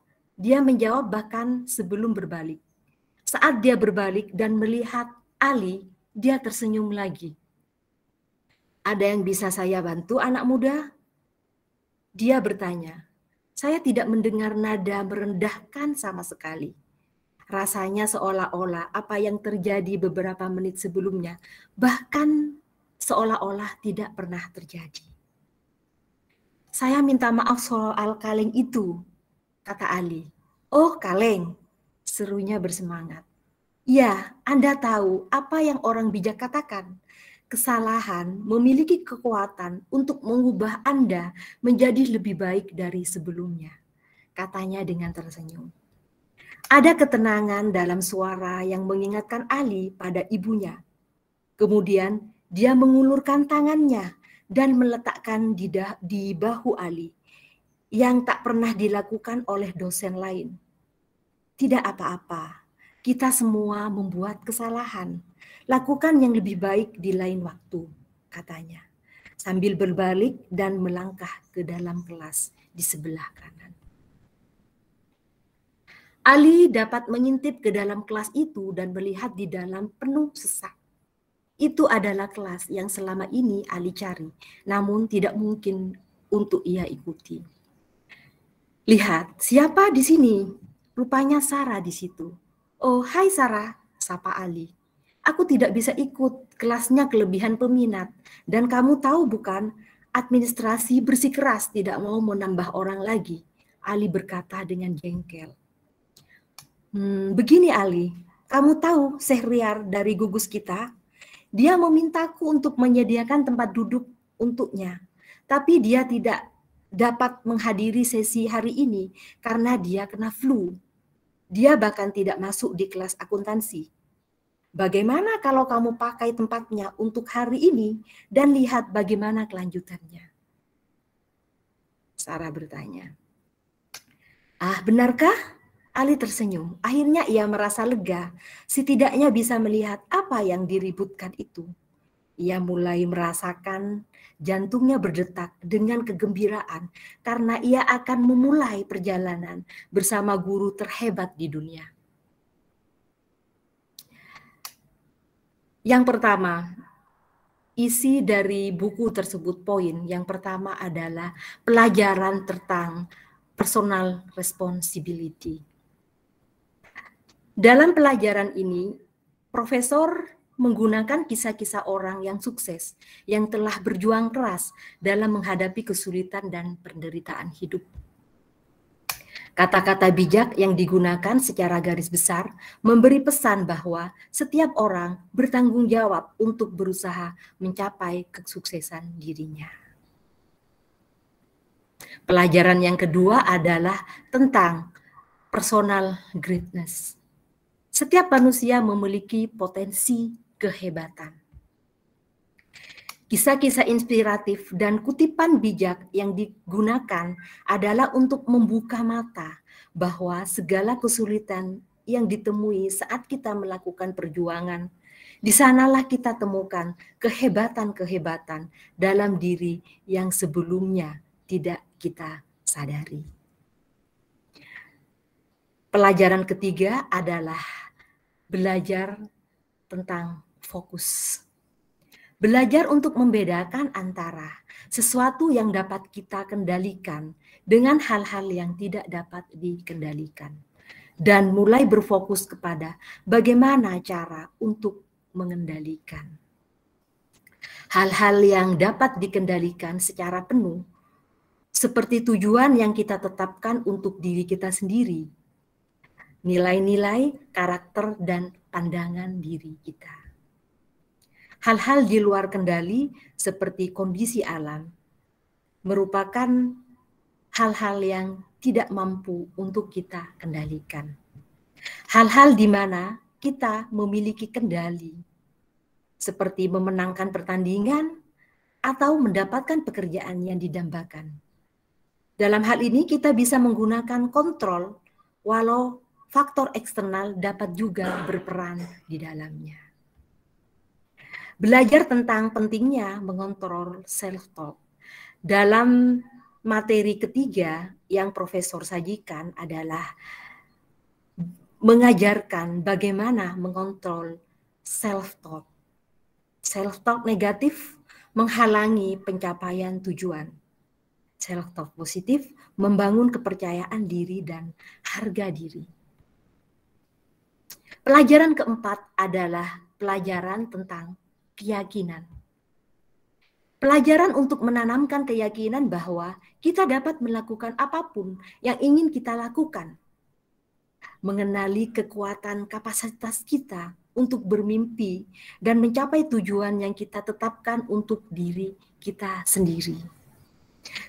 dia menjawab bahkan sebelum berbalik. Saat dia berbalik dan melihat Ali, dia tersenyum lagi. Ada yang bisa saya bantu anak muda? Dia bertanya, saya tidak mendengar nada merendahkan sama sekali. Rasanya seolah-olah apa yang terjadi beberapa menit sebelumnya, bahkan seolah-olah tidak pernah terjadi. Saya minta maaf soal kaleng itu, kata Ali. Oh, kaleng, serunya bersemangat. Ya, Anda tahu apa yang orang bijak katakan kesalahan memiliki kekuatan untuk mengubah Anda menjadi lebih baik dari sebelumnya, katanya dengan tersenyum. Ada ketenangan dalam suara yang mengingatkan Ali pada ibunya. Kemudian dia mengulurkan tangannya dan meletakkan di, di bahu Ali yang tak pernah dilakukan oleh dosen lain. Tidak apa-apa, kita semua membuat kesalahan Lakukan yang lebih baik di lain waktu, katanya, sambil berbalik dan melangkah ke dalam kelas di sebelah kanan. Ali dapat mengintip ke dalam kelas itu dan melihat di dalam penuh sesak. Itu adalah kelas yang selama ini Ali cari, namun tidak mungkin untuk ia ikuti. Lihat, siapa di sini? Rupanya Sarah di situ. Oh, hai Sarah, sapa Ali. Aku tidak bisa ikut, kelasnya kelebihan peminat. Dan kamu tahu bukan, administrasi bersikeras tidak mau menambah orang lagi. Ali berkata dengan jengkel. Hmm, begini Ali, kamu tahu Sehriar dari gugus kita? Dia memintaku untuk menyediakan tempat duduk untuknya. Tapi dia tidak dapat menghadiri sesi hari ini karena dia kena flu. Dia bahkan tidak masuk di kelas akuntansi. Bagaimana kalau kamu pakai tempatnya untuk hari ini dan lihat bagaimana kelanjutannya? Sarah bertanya. Ah, benarkah? Ali tersenyum. Akhirnya ia merasa lega, setidaknya bisa melihat apa yang diributkan itu. Ia mulai merasakan jantungnya berdetak dengan kegembiraan karena ia akan memulai perjalanan bersama guru terhebat di dunia. Yang pertama, isi dari buku tersebut poin yang pertama adalah pelajaran tentang personal responsibility dalam pelajaran ini, profesor menggunakan kisah-kisah orang yang sukses, yang telah berjuang keras dalam menghadapi kesulitan dan penderitaan hidup. Kata-kata bijak yang digunakan secara garis besar memberi pesan bahwa setiap orang bertanggung jawab untuk berusaha mencapai kesuksesan dirinya. Pelajaran yang kedua adalah tentang personal greatness setiap manusia memiliki potensi kehebatan. Kisah-kisah inspiratif dan kutipan bijak yang digunakan adalah untuk membuka mata bahwa segala kesulitan yang ditemui saat kita melakukan perjuangan, di sanalah kita temukan kehebatan-kehebatan dalam diri yang sebelumnya tidak kita sadari. Pelajaran ketiga adalah belajar tentang fokus. Belajar untuk membedakan antara sesuatu yang dapat kita kendalikan dengan hal-hal yang tidak dapat dikendalikan. Dan mulai berfokus kepada bagaimana cara untuk mengendalikan. Hal-hal yang dapat dikendalikan secara penuh, seperti tujuan yang kita tetapkan untuk diri kita sendiri, nilai-nilai, karakter, dan pandangan diri kita. Hal-hal di luar kendali seperti kondisi alam merupakan hal-hal yang tidak mampu untuk kita kendalikan. Hal-hal di mana kita memiliki kendali, seperti memenangkan pertandingan atau mendapatkan pekerjaan yang didambakan. Dalam hal ini kita bisa menggunakan kontrol walau faktor eksternal dapat juga berperan di dalamnya. Belajar tentang pentingnya mengontrol self-talk. Dalam materi ketiga yang profesor sajikan adalah mengajarkan bagaimana mengontrol self-talk. Self-talk negatif menghalangi pencapaian tujuan. Self-talk positif membangun kepercayaan diri dan harga diri. Pelajaran keempat adalah pelajaran tentang keyakinan. Pelajaran untuk menanamkan keyakinan bahwa kita dapat melakukan apa pun yang ingin kita lakukan. Mengenali kekuatan kapasitas kita untuk bermimpi dan mencapai tujuan yang kita tetapkan untuk diri kita sendiri.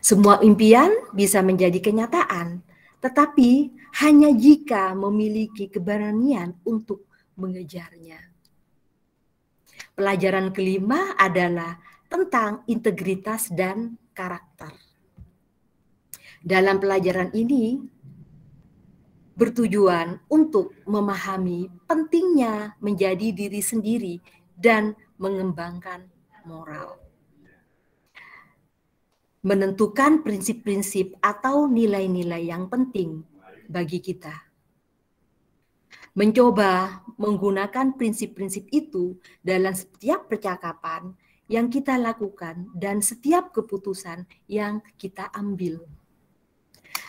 Semua impian bisa menjadi kenyataan tetapi hanya jika memiliki keberanian untuk mengejarnya. Pelajaran kelima adalah tentang integritas dan karakter. Dalam pelajaran ini bertujuan untuk memahami pentingnya menjadi diri sendiri dan mengembangkan moral menentukan prinsip-prinsip atau nilai-nilai yang penting bagi kita. Mencoba menggunakan prinsip-prinsip itu dalam setiap percakapan yang kita lakukan dan setiap keputusan yang kita ambil.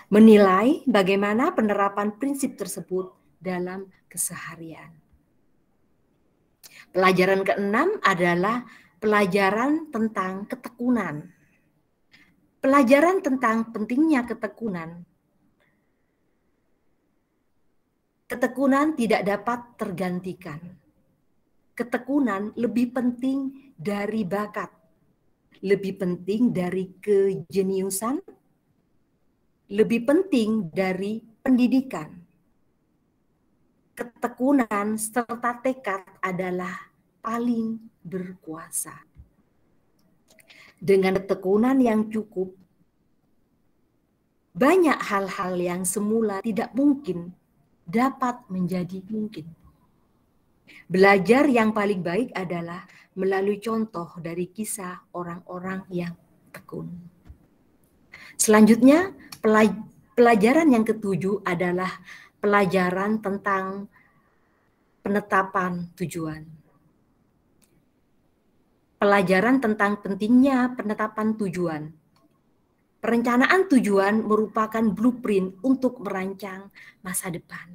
Menilai bagaimana penerapan prinsip tersebut dalam keseharian. Pelajaran keenam adalah pelajaran tentang ketekunan. Pelajaran tentang pentingnya ketekunan Ketekunan tidak dapat tergantikan. Ketekunan lebih penting dari bakat, lebih penting dari kejeniusan, lebih penting dari pendidikan. Ketekunan serta tekad adalah paling berkuasa. Dengan ketekunan yang cukup, banyak hal-hal yang semula tidak mungkin dapat menjadi mungkin. Belajar yang paling baik adalah melalui contoh dari kisah orang-orang yang tekun. Selanjutnya, pelajaran yang ketujuh adalah pelajaran tentang penetapan tujuan. Pelajaran tentang pentingnya penetapan tujuan. Perencanaan tujuan merupakan blueprint untuk merancang masa depan.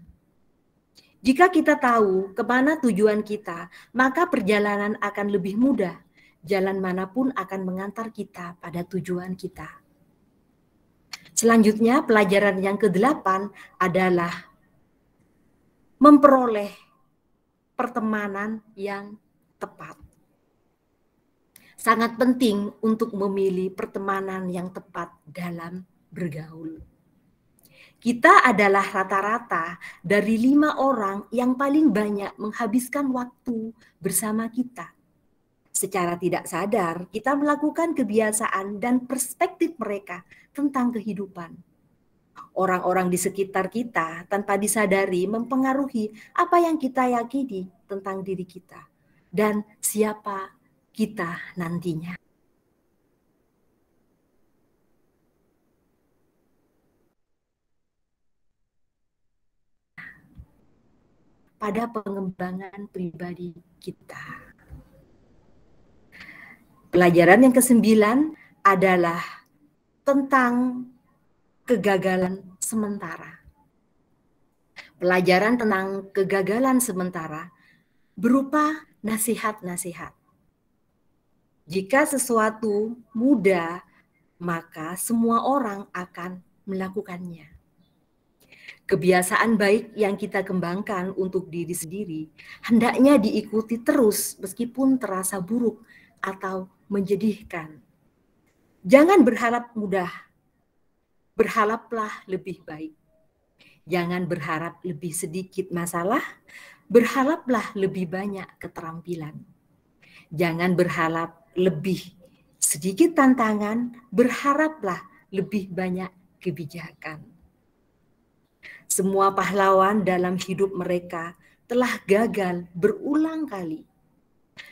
Jika kita tahu ke mana tujuan kita, maka perjalanan akan lebih mudah. Jalan mana pun akan mengantar kita pada tujuan kita. Selanjutnya, pelajaran yang kedelapan adalah memperoleh pertemanan yang tepat sangat penting untuk memilih pertemanan yang tepat dalam bergaul. Kita adalah rata-rata dari lima orang yang paling banyak menghabiskan waktu bersama kita. Secara tidak sadar, kita melakukan kebiasaan dan perspektif mereka tentang kehidupan. Orang-orang di sekitar kita tanpa disadari mempengaruhi apa yang kita yakini tentang diri kita dan siapa kita nantinya. Pada pengembangan pribadi kita. Pelajaran yang kesembilan adalah tentang kegagalan sementara. Pelajaran tentang kegagalan sementara berupa nasihat-nasihat jika sesuatu mudah, maka semua orang akan melakukannya. Kebiasaan baik yang kita kembangkan untuk diri sendiri hendaknya diikuti terus meskipun terasa buruk atau menjedihkan. Jangan berharap mudah, berharaplah lebih baik. Jangan berharap lebih sedikit masalah, berharaplah lebih banyak keterampilan. Jangan berharap lebih sedikit tantangan, berharaplah lebih banyak kebijakan. Semua pahlawan dalam hidup mereka telah gagal berulang kali.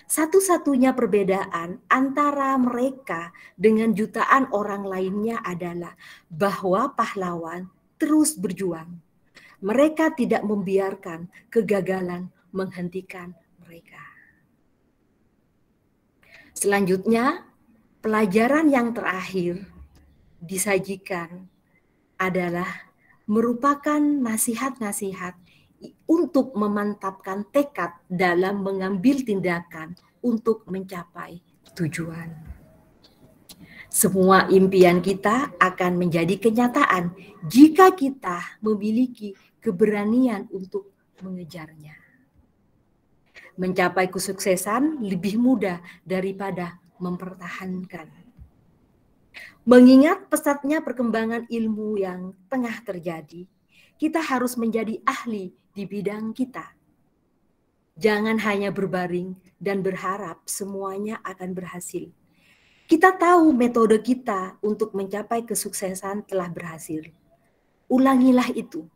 Satu-satunya perbedaan antara mereka dengan jutaan orang lainnya adalah bahwa pahlawan terus berjuang. Mereka tidak membiarkan kegagalan menghentikan mereka. Selanjutnya, pelajaran yang terakhir disajikan adalah merupakan nasihat-nasihat untuk memantapkan tekad dalam mengambil tindakan untuk mencapai tujuan. Semua impian kita akan menjadi kenyataan jika kita memiliki keberanian untuk mengejarnya mencapai kesuksesan lebih mudah daripada mempertahankan. Mengingat pesatnya perkembangan ilmu yang tengah terjadi, kita harus menjadi ahli di bidang kita. Jangan hanya berbaring dan berharap semuanya akan berhasil. Kita tahu metode kita untuk mencapai kesuksesan telah berhasil. Ulangilah itu.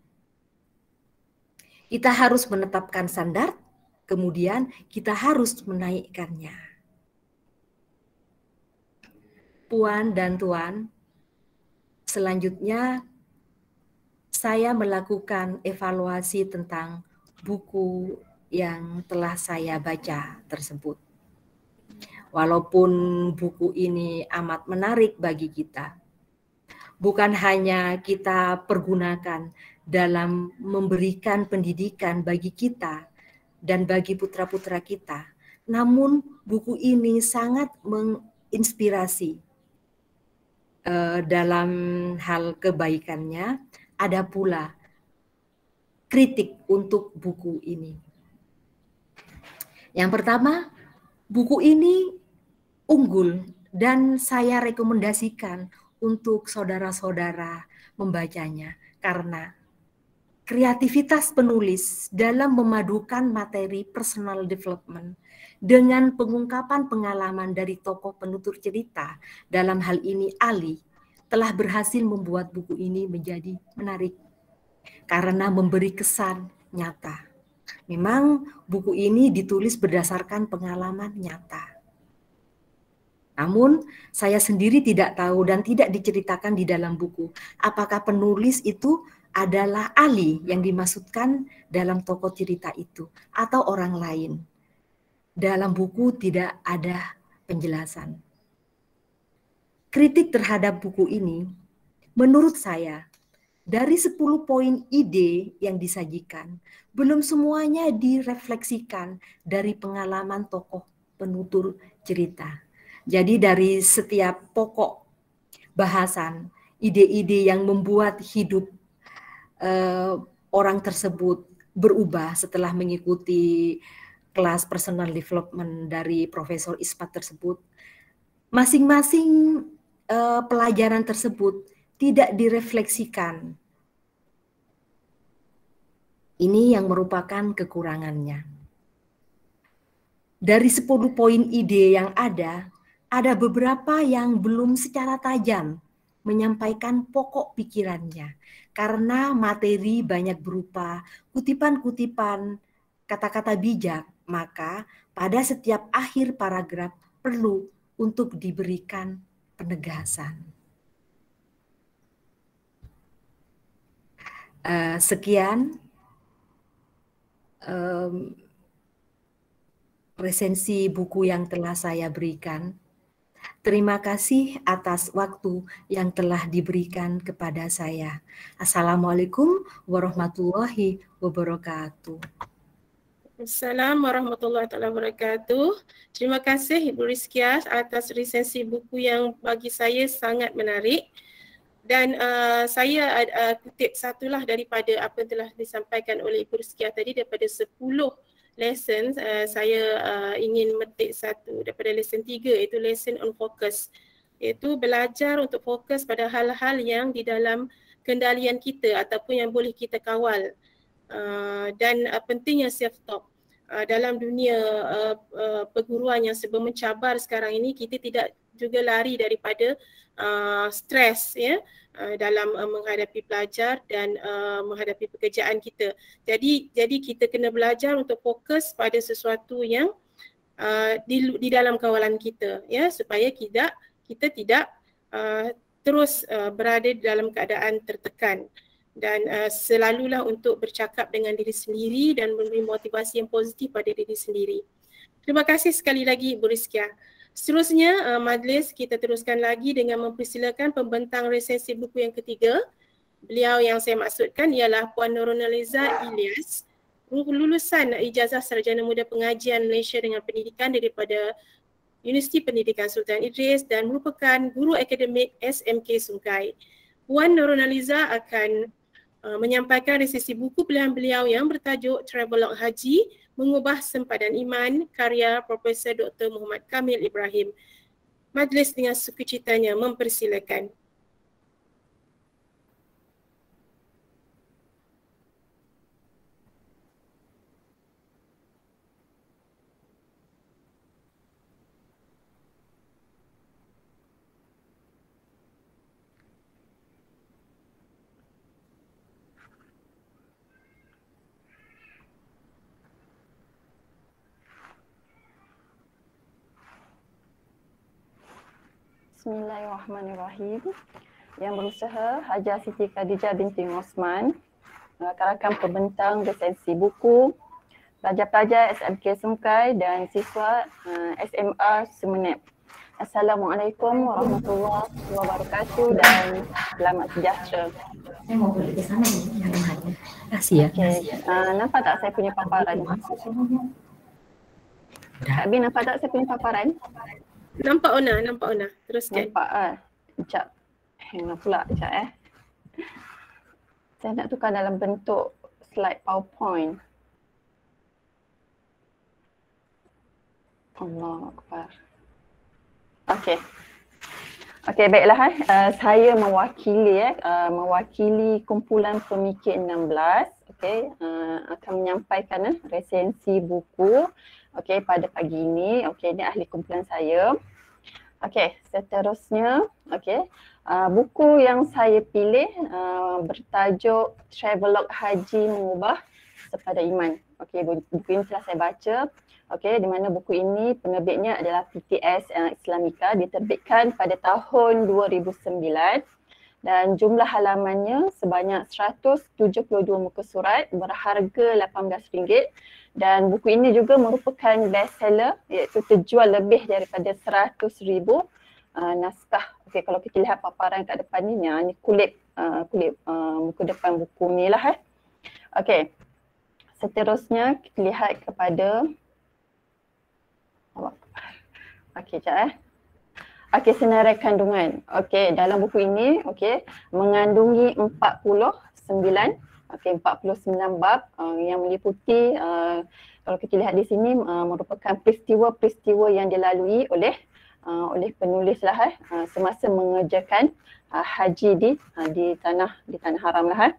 Kita harus menetapkan standar kemudian kita harus menaikkannya. Puan dan Tuan, selanjutnya saya melakukan evaluasi tentang buku yang telah saya baca tersebut. Walaupun buku ini amat menarik bagi kita, bukan hanya kita pergunakan dalam memberikan pendidikan bagi kita dan bagi putra-putra kita, namun buku ini sangat menginspirasi uh, dalam hal kebaikannya. Ada pula kritik untuk buku ini. Yang pertama, buku ini unggul dan saya rekomendasikan untuk saudara-saudara membacanya karena kreativitas penulis dalam memadukan materi personal development dengan pengungkapan pengalaman dari tokoh penutur cerita dalam hal ini Ali telah berhasil membuat buku ini menjadi menarik karena memberi kesan nyata. Memang buku ini ditulis berdasarkan pengalaman nyata. Namun saya sendiri tidak tahu dan tidak diceritakan di dalam buku apakah penulis itu adalah Ali yang dimaksudkan dalam tokoh cerita itu atau orang lain. Dalam buku tidak ada penjelasan. Kritik terhadap buku ini menurut saya dari 10 poin ide yang disajikan, belum semuanya direfleksikan dari pengalaman tokoh penutur cerita. Jadi dari setiap pokok bahasan, ide-ide yang membuat hidup uh, orang tersebut berubah setelah mengikuti kelas personal development dari Profesor Ispat tersebut, masing-masing uh, pelajaran tersebut tidak direfleksikan. Ini yang merupakan kekurangannya. Dari 10 poin ide yang ada, ada beberapa yang belum secara tajam menyampaikan pokok pikirannya karena materi banyak berupa kutipan-kutipan kata-kata bijak, maka pada setiap akhir paragraf perlu untuk diberikan penegasan. Uh, sekian um, resensi buku yang telah saya berikan. Terima kasih atas waktu yang telah diberikan kepada saya. Assalamualaikum warahmatullahi wabarakatuh.
Assalamualaikum warahmatullahi wabarakatuh. Terima kasih Ibu Rizkia atas resensi buku yang bagi saya sangat menarik. Dan uh, saya uh, kutip satulah daripada apa yang telah disampaikan oleh Ibu Rizkia tadi daripada 10 lesson uh, saya uh, ingin metik satu daripada lesson tiga iaitu lesson on focus. Iaitu belajar untuk fokus pada hal-hal yang di dalam kendalian kita ataupun yang boleh kita kawal uh, dan uh, pentingnya self talk uh, dalam dunia uh, uh, perguruan yang serba mencabar sekarang ini kita tidak juga lari daripada uh, stres ya uh, dalam uh, menghadapi pelajar dan uh, menghadapi pekerjaan kita. Jadi jadi kita kena belajar untuk fokus pada sesuatu yang uh, di di dalam kawalan kita ya supaya kita kita tidak uh, terus uh, berada dalam keadaan tertekan dan uh, selalulah untuk bercakap dengan diri sendiri dan memberi motivasi yang positif pada diri sendiri. Terima kasih sekali lagi Bu Rizkia. Seterusnya uh, majlis kita teruskan lagi dengan mempersilakan pembentang resensi buku yang ketiga. Beliau yang saya maksudkan ialah Puan Nurunaliza Ilyas, lulusan ijazah sarjana muda pengajian Malaysia dengan pendidikan daripada Universiti Pendidikan Sultan Idris dan merupakan guru akademik SMK Sungai. Puan Nurunaliza akan uh, menyampaikan resensi buku pilihan beliau yang bertajuk Travelog Haji Mengubah Sempadan Iman karya Profesor Dr. Muhammad Kamil Ibrahim. Majlis dengan sukacitanya mempersilakan.
Bismillahirrahmanirrahim. Yang berusaha Hajar Siti Khadijah binti Osman. rakan-rakan pembentang resensi buku, pelajar-pelajar SMK Sungkai dan siswa uh, SMA Semenep. Assalamualaikum warahmatullahi wabarakatuh dan selamat sejahtera.
Saya mau pergi ke sana Terima kasih ya.
Okay. Uh, nampak tak saya punya paparan? Kak Bin nampak tak saya punya paparan?
Nampak Ona, nampak Ona. Teruskan.
Nampak ah. Sekejap. Hang pula sekejap eh. Saya nak tukar dalam bentuk slide PowerPoint. Allah Akbar. Okey. Okey, baiklah eh. Uh, saya mewakili eh uh, mewakili kumpulan pemikir 16 okey uh, akan menyampaikan eh, resensi buku okey pada pagi ini. Okey, ini ahli kumpulan saya. Okey, seterusnya okey. Uh, buku yang saya pilih uh, bertajuk Travelog Haji Mengubah Sepada Iman. Okey, buku ini telah saya baca okey di mana buku ini penerbitnya adalah PTS uh, Islamika diterbitkan pada tahun 2009 dan jumlah halamannya sebanyak 172 muka surat berharga RM18 dan buku ini juga merupakan bestseller iaitu terjual lebih daripada 100,000 uh, naskah. Okey kalau kita lihat paparan kat depan ni ni kulit uh, kulit uh, muka depan buku ni lah eh. Okey. Seterusnya kita lihat kepada Okey, sekejap eh. Okey, senarai kandungan. Okey, dalam buku ini, okey, mengandungi 49, okey, 49 bab uh, yang meliputi uh, kalau kita lihat di sini uh, merupakan peristiwa-peristiwa yang dilalui oleh uh, oleh penulis lah eh, uh, semasa mengerjakan uh, haji di uh, di tanah di tanah haram lah eh.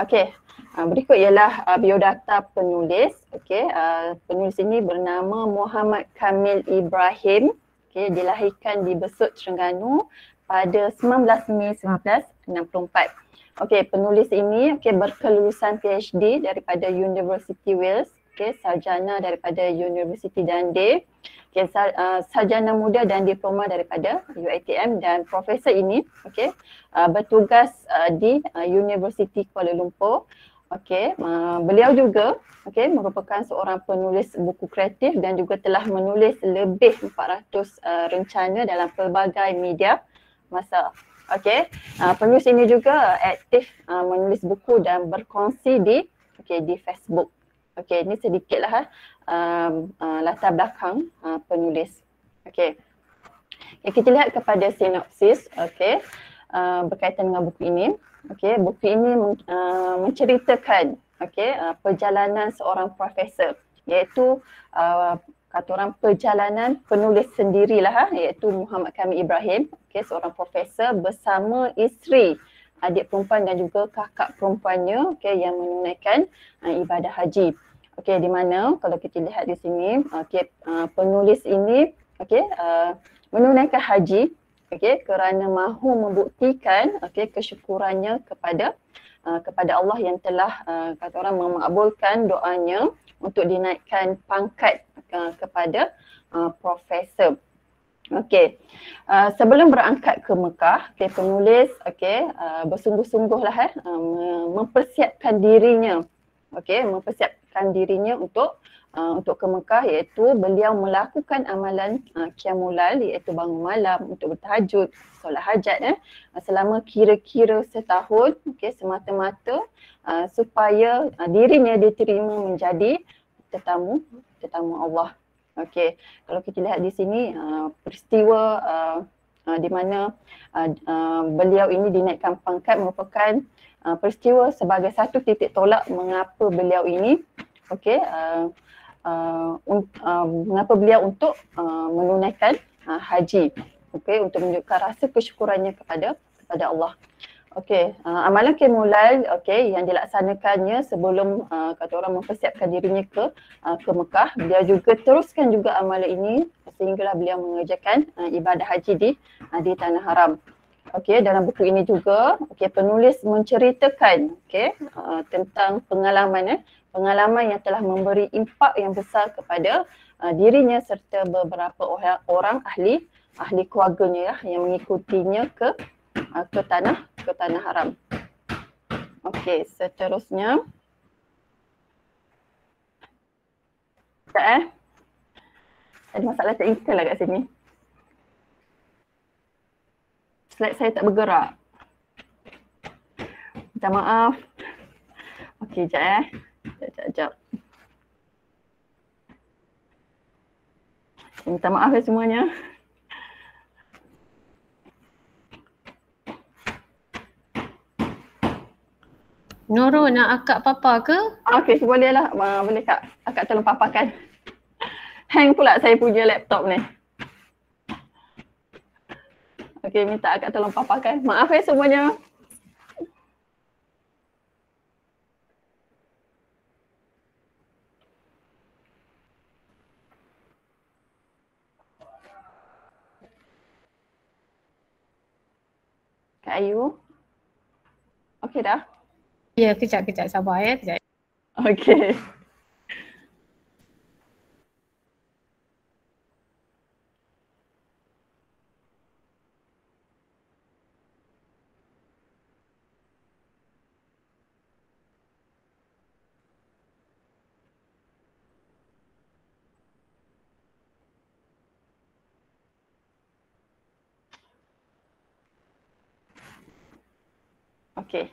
Okey, uh, berikut ialah uh, biodata penulis. Okey, uh, penulis ini bernama Muhammad Kamil Ibrahim. Okey, dilahirkan di Besut Terengganu pada 19 Mei 1964. Okey, penulis ini okey berkelulusan PhD daripada University Wales, okey, sarjana daripada University Dundee okay, uh, sarjana muda dan diploma daripada UiTM dan profesor ini okay, uh, bertugas uh, di uh, University Kuala Lumpur. Okay, uh, beliau juga okay, merupakan seorang penulis buku kreatif dan juga telah menulis lebih 400 uh, rencana dalam pelbagai media masa. Okay, uh, penulis ini juga aktif uh, menulis buku dan berkongsi di okay, di Facebook. Okay, ini sedikitlah um, uh, latar belakang uh, penulis. Okay. okay. Kita lihat kepada sinopsis okay, uh, berkaitan dengan buku ini. Okay, buku ini uh, menceritakan okay, uh, perjalanan seorang profesor iaitu uh, kata orang perjalanan penulis sendirilah ha, iaitu Muhammad Kamil Ibrahim okay, seorang profesor bersama isteri adik perempuan dan juga kakak perempuannya okay, yang menunaikan uh, ibadah haji. Okey, di mana kalau kita lihat di sini, okey, uh, penulis ini okey, uh, menunaikan haji okey kerana mahu membuktikan okey kesyukurannya kepada uh, kepada Allah yang telah uh, kata orang memakbulkan doanya untuk dinaikkan pangkat uh, kepada uh, profesor. Okey. Uh, sebelum berangkat ke Mekah, okey penulis okey uh, bersungguh-sungguhlah eh uh, mempersiapkan dirinya. Okey, mempersiapkan dirinya untuk uh, untuk ke Mekah iaitu beliau melakukan amalan uh, qiyamul iaitu bangun malam untuk bertahajud, solat hajat eh selama kira-kira setahun okey semata-mata uh, supaya uh, dirinya diterima menjadi tetamu tetamu Allah. Okey, kalau kita lihat di sini uh, peristiwa uh, uh, di mana uh, uh, beliau ini dinaikkan pangkat merupakan uh, peristiwa sebagai satu titik tolak mengapa beliau ini okey uh, uh, uh, mengapa beliau untuk uh, menunaikan uh, haji okey untuk menunjukkan rasa kesyukurannya kepada kepada Allah okey uh, amalan kemulal okey yang dilaksanakannya sebelum uh, kata orang mempersiapkan dirinya ke uh, ke Mekah. Beliau juga teruskan juga amalan ini sehinggalah beliau mengerjakan uh, ibadah haji di uh, di tanah haram. Okey, dalam buku ini juga okey penulis menceritakan okey uh, tentang pengalaman eh, pengalaman yang telah memberi impak yang besar kepada uh, dirinya serta beberapa orang, orang ahli ahli keluarganya ya, yang mengikutinya ke uh, ke tanah ke tanah haram. Okey, seterusnya. Sekejap eh. Ada masalah teknikal lah kat sini. Slide saya tak bergerak. Minta maaf. Okey, sekejap eh. Sekejap, sekejap. Minta maaf ya semuanya.
Noro nak akak papa ke?
Okey, boleh lah. Uh, boleh kak. Akak tolong papakan. Hang pula saya punya laptop ni. Okey, minta akak tolong papakan. Maaf ya semuanya. Kak Ayu. Okey dah?
Ya, kejap kejap sabar ya, kejap.
Okey. Okey.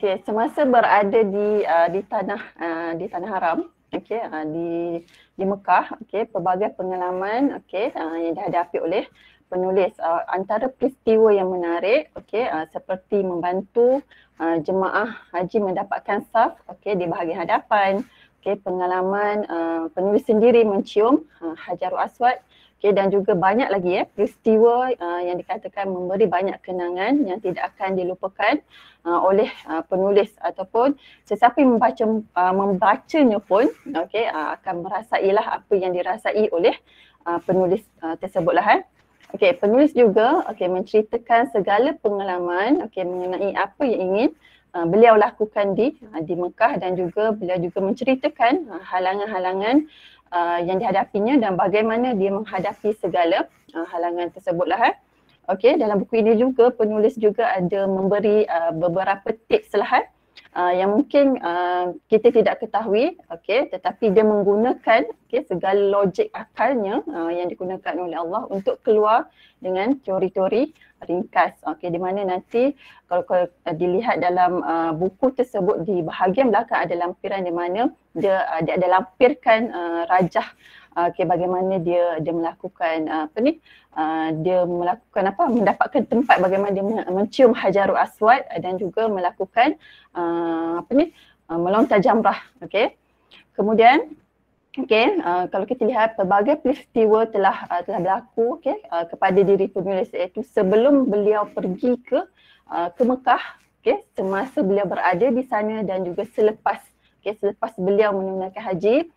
Okey, semasa berada di uh, di tanah uh, di tanah haram, okey, uh, di di Mekah, okey, pelbagai pengalaman okey uh, yang dihadapi oleh penulis uh, antara peristiwa yang menarik, okey, uh, seperti membantu uh, jemaah haji mendapatkan saf, okey, di bahagian hadapan, okey, pengalaman uh, penulis sendiri mencium uh, Hajarul Aswad Okay, dan juga banyak lagi ya peristiwa uh, yang dikatakan memberi banyak kenangan yang tidak akan dilupakan uh, oleh uh, penulis ataupun sesiapa yang membaca uh, membacanya pun okay, uh, akan merasailah apa yang dirasai oleh uh, penulis uh, tersebutlah eh. Okey, penulis juga okey menceritakan segala pengalaman okey mengenai apa yang ingin uh, beliau lakukan di uh, di Mekah dan juga beliau juga menceritakan uh, halangan-halangan uh, yang dihadapinya dan bagaimana dia menghadapi segala uh, halangan tersebutlah. Eh. Okey, dalam buku ini juga penulis juga ada memberi uh, beberapa tips lah eh, uh, yang mungkin uh, kita tidak ketahui, okey, tetapi dia menggunakan okey segala logik akalnya uh, yang digunakan oleh Allah untuk keluar dengan teori-teori ringkas. Okey, di mana nanti kalau, kalau uh, dilihat dalam uh, buku tersebut di bahagian belakang ada lampiran di mana dia uh, dia ada lampirkan uh, rajah uh, okay, bagaimana dia dia melakukan uh, apa ni uh, dia melakukan apa mendapatkan tempat bagaimana dia mencium hajarul aswad uh, dan juga melakukan uh, apa ni uh, melontar jamrah okey kemudian okey uh, kalau kita lihat pelbagai peristiwa telah uh, telah berlaku okey uh, kepada diri penulis iaitu sebelum beliau pergi ke uh, ke Mekah okey semasa beliau berada di sana dan juga selepas okay, selepas beliau menunaikan haji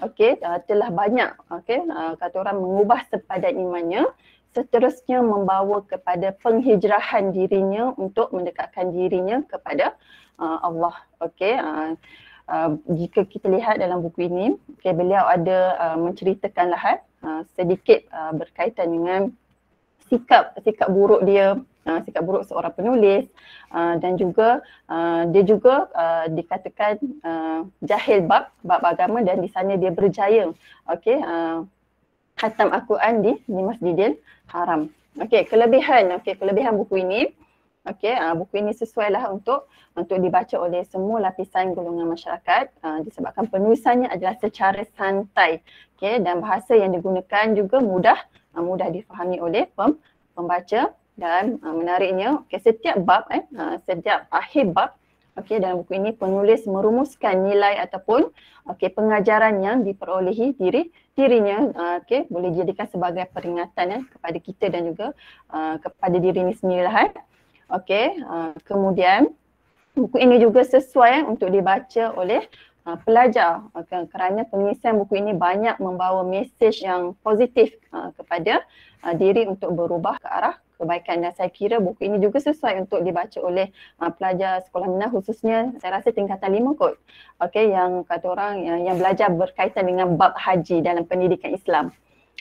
okay, uh, telah banyak okay, uh, kata orang mengubah sepadan imannya seterusnya membawa kepada penghijrahan dirinya untuk mendekatkan dirinya kepada uh, Allah okay. Uh, uh, jika kita lihat dalam buku ini okay, beliau ada uh, menceritakan lahat uh, sedikit uh, berkaitan dengan sikap sikap buruk dia uh, sikap buruk seorang penulis uh, dan juga uh, dia juga uh, dikatakan uh, jahil bab bab agama dan di sana dia berjaya okey uh, khatam Al-Quran di di Masjidil Haram. Okey, kelebihan okey kelebihan buku ini okey uh, buku ini sesuailah untuk untuk dibaca oleh semua lapisan golongan masyarakat. Uh, disebabkan penulisannya adalah secara santai. Okey dan bahasa yang digunakan juga mudah uh, mudah difahami oleh pem, pembaca. Dan uh, menariknya okay, setiap bab eh uh, setiap akhir bab okey dalam buku ini penulis merumuskan nilai ataupun okey pengajaran yang diperolehi diri dirinya uh, okey boleh dijadikan sebagai peringatan eh, kepada kita dan juga uh, kepada diri ini sendirilah eh okey uh, kemudian buku ini juga sesuai untuk dibaca oleh uh, pelajar. Okay, kerana pengisian buku ini banyak membawa mesej yang positif uh, kepada uh, diri untuk berubah ke arah kebaikan. Dan saya kira buku ini juga sesuai untuk dibaca oleh uh, pelajar sekolah menengah khususnya saya rasa tingkatan lima kot. Okey yang kata orang yang, yang belajar berkaitan dengan bab haji dalam pendidikan Islam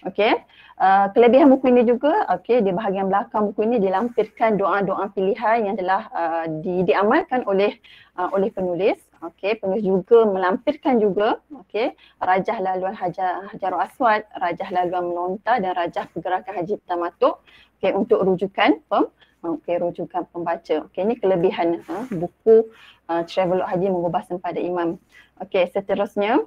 Okey. Uh, kelebihan buku ini juga, okey, di bahagian belakang buku ini dilampirkan doa-doa pilihan yang telah uh, di, diamalkan oleh uh, oleh penulis. Okey, penulis juga melampirkan juga, okey, rajah laluan Hajar Hajarul Aswad, rajah laluan Melontar dan rajah pergerakan Haji Tamatuk, okey, untuk rujukan pem, okey, rujukan pembaca. Okey, ini kelebihan uh, buku uh, Travelog Haji mengubah sempada imam. Okey, seterusnya.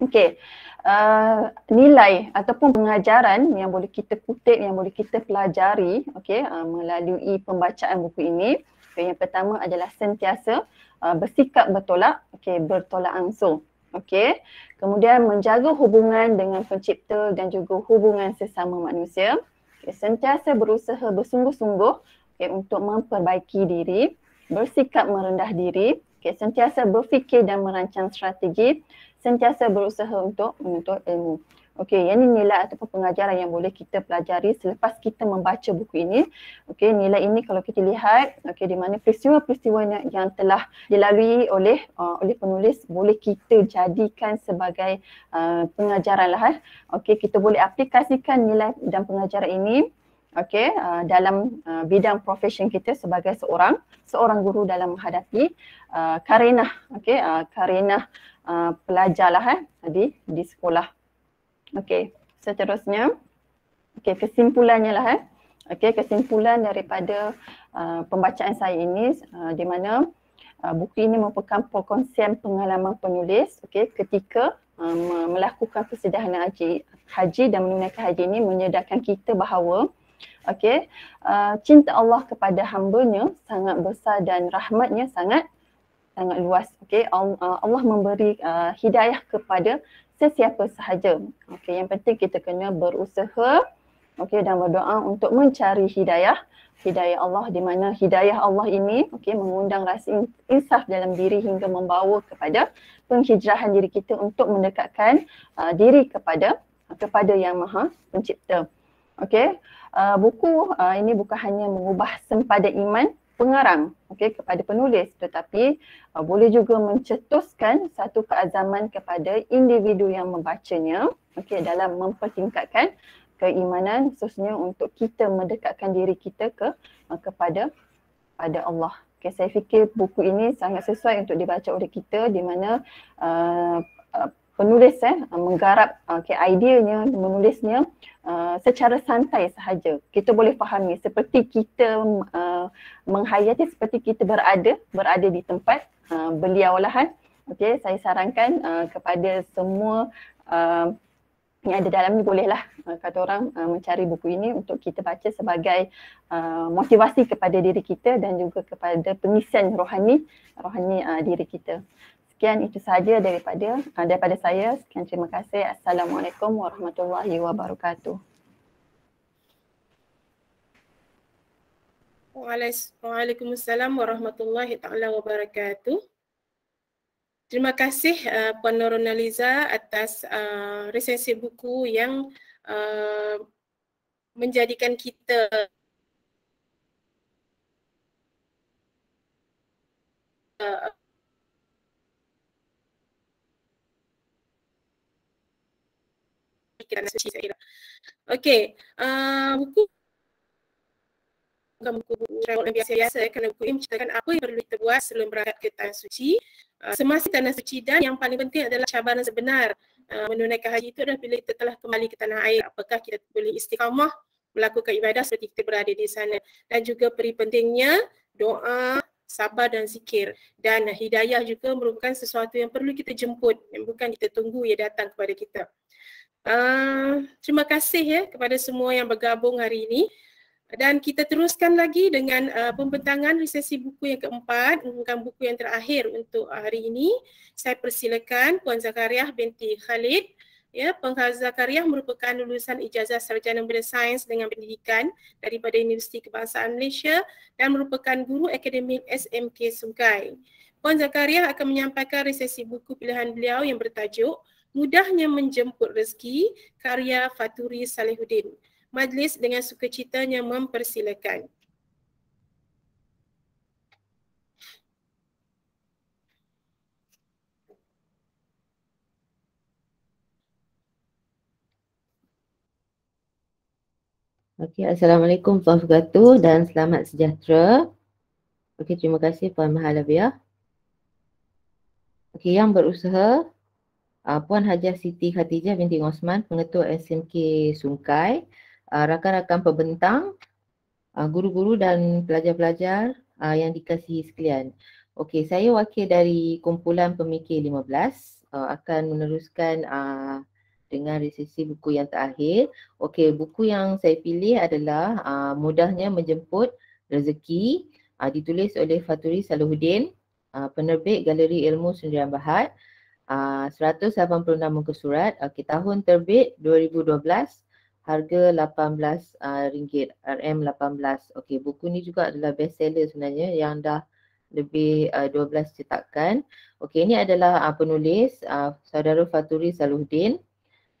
Okey uh, nilai ataupun pengajaran yang boleh kita kutip, yang boleh kita pelajari okay, uh, melalui pembacaan buku ini. Okay, yang pertama adalah sentiasa uh, bersikap bertolak, okay, bertolak ansur. Okay. Kemudian menjaga hubungan dengan pencipta dan juga hubungan sesama manusia. Okay, sentiasa berusaha bersungguh-sungguh okay, untuk memperbaiki diri, bersikap merendah diri, okay, sentiasa berfikir dan merancang strategi, sentiasa berusaha untuk menuntut ilmu. Okey, yang ini nilai ataupun pengajaran yang boleh kita pelajari selepas kita membaca buku ini. Okey, nilai ini kalau kita lihat, okey di mana peristiwa-peristiwa yang telah dilalui oleh uh, oleh penulis boleh kita jadikan sebagai uh, pengajaran lah. Eh. Okey, kita boleh aplikasikan nilai dan pengajaran ini okey uh, dalam uh, bidang profession kita sebagai seorang seorang guru dalam menghadapi uh, karenah okey uh, karenah uh, pelajar lah eh, di, di sekolah. Okey, seterusnya. Okey, kesimpulannya lah eh. Okey, kesimpulan daripada uh, pembacaan saya ini uh, di mana uh, buku ini merupakan perkongsian pengalaman penulis okey ketika uh, melakukan persediaan haji, haji dan menunaikan haji ini menyedarkan kita bahawa okey uh, cinta Allah kepada hamba-Nya sangat besar dan rahmatnya sangat sangat luas. Okey, uh, Allah memberi uh, hidayah kepada sesiapa sahaja. Okey, yang penting kita kena berusaha okey dan berdoa untuk mencari hidayah hidayah Allah di mana hidayah Allah ini okey mengundang rasa insaf dalam diri hingga membawa kepada penghijrahan diri kita untuk mendekatkan uh, diri kepada kepada yang Maha Pencipta. Okey, uh, buku uh, ini bukan hanya mengubah sempada iman pengarang okey kepada penulis tetapi uh, boleh juga mencetuskan satu keazaman kepada individu yang membacanya okey dalam mempertingkatkan keimanan khususnya untuk kita mendekatkan diri kita ke uh, kepada pada Allah. Okay, saya fikir buku ini sangat sesuai untuk dibaca oleh kita di mana uh, uh, penulis eh menggarap okay, ideanya menulisnya uh, secara santai sahaja. Kita boleh fahami seperti kita uh, menghayati seperti kita berada berada di tempat uh, beliau lah kan okey saya sarankan uh, kepada semua uh, yang ada dalam ni bolehlah uh, kata orang uh, mencari buku ini untuk kita baca sebagai uh, motivasi kepada diri kita dan juga kepada pengisian rohani rohani uh, diri kita sekian itu sahaja daripada uh, daripada saya. Sekian terima kasih. Assalamualaikum warahmatullahi wabarakatuh.
Waalaikumsalam warahmatullahi taala wabarakatuh. Terima kasih uh, Puan Noronaliza atas uh, resensi buku yang uh, menjadikan kita uh, fikiran suci saya. Okey, uh, buku bukan buku travel yang biasa-biasa eh, kerana buku ini menceritakan apa yang perlu kita buat sebelum berangkat ke Tanah Suci uh, semasa Tanah Suci dan yang paling penting adalah cabaran sebenar uh, menunaikan haji itu adalah bila kita telah kembali ke tanah air apakah kita boleh istiqamah melakukan ibadah seperti kita berada di sana dan juga peri pentingnya doa sabar dan zikir dan hidayah juga merupakan sesuatu yang perlu kita jemput yang bukan kita tunggu ia datang kepada kita. Uh, terima kasih ya kepada semua yang bergabung hari ini. Dan kita teruskan lagi dengan uh, pembentangan resesi buku yang keempat bukan buku yang terakhir untuk hari ini. Saya persilakan Puan Zakariah binti Khalid. Ya Puan Zakariah merupakan lulusan ijazah sarjana bidang sains dengan pendidikan daripada Universiti Kebangsaan Malaysia dan merupakan guru akademik SMK Sungai Puan Zakariah akan menyampaikan resesi buku pilihan beliau yang bertajuk mudahnya menjemput rezeki karya Faturi Salehuddin. Majlis dengan sukacitanya mempersilakan.
Okey, Assalamualaikum Puan Fugatu dan selamat sejahtera. Okey, terima kasih Puan Mahalabiah. Okey, yang berusaha uh, Puan Hajah Siti Khatijah binti Osman, Pengetua SMK Sungkai, uh, rakan-rakan pembentang, uh, guru-guru dan pelajar-pelajar uh, yang dikasihi sekalian. Okey, saya wakil dari kumpulan pemikir 15 uh, akan meneruskan uh, dengan resesi buku yang terakhir. Okey, buku yang saya pilih adalah uh, Mudahnya Menjemput Rezeki uh, ditulis oleh Faturi Salahuddin, uh, penerbit Galeri Ilmu Sendirian Bahad. Uh, 186 muka surat, okay, tahun terbit 2012, harga 18 uh, ringgit, RM18. Okey, buku ni juga adalah best seller sebenarnya yang dah lebih uh, 12 cetakan. Okey, ini adalah uh, penulis uh, saudara Faturi Salahuddin.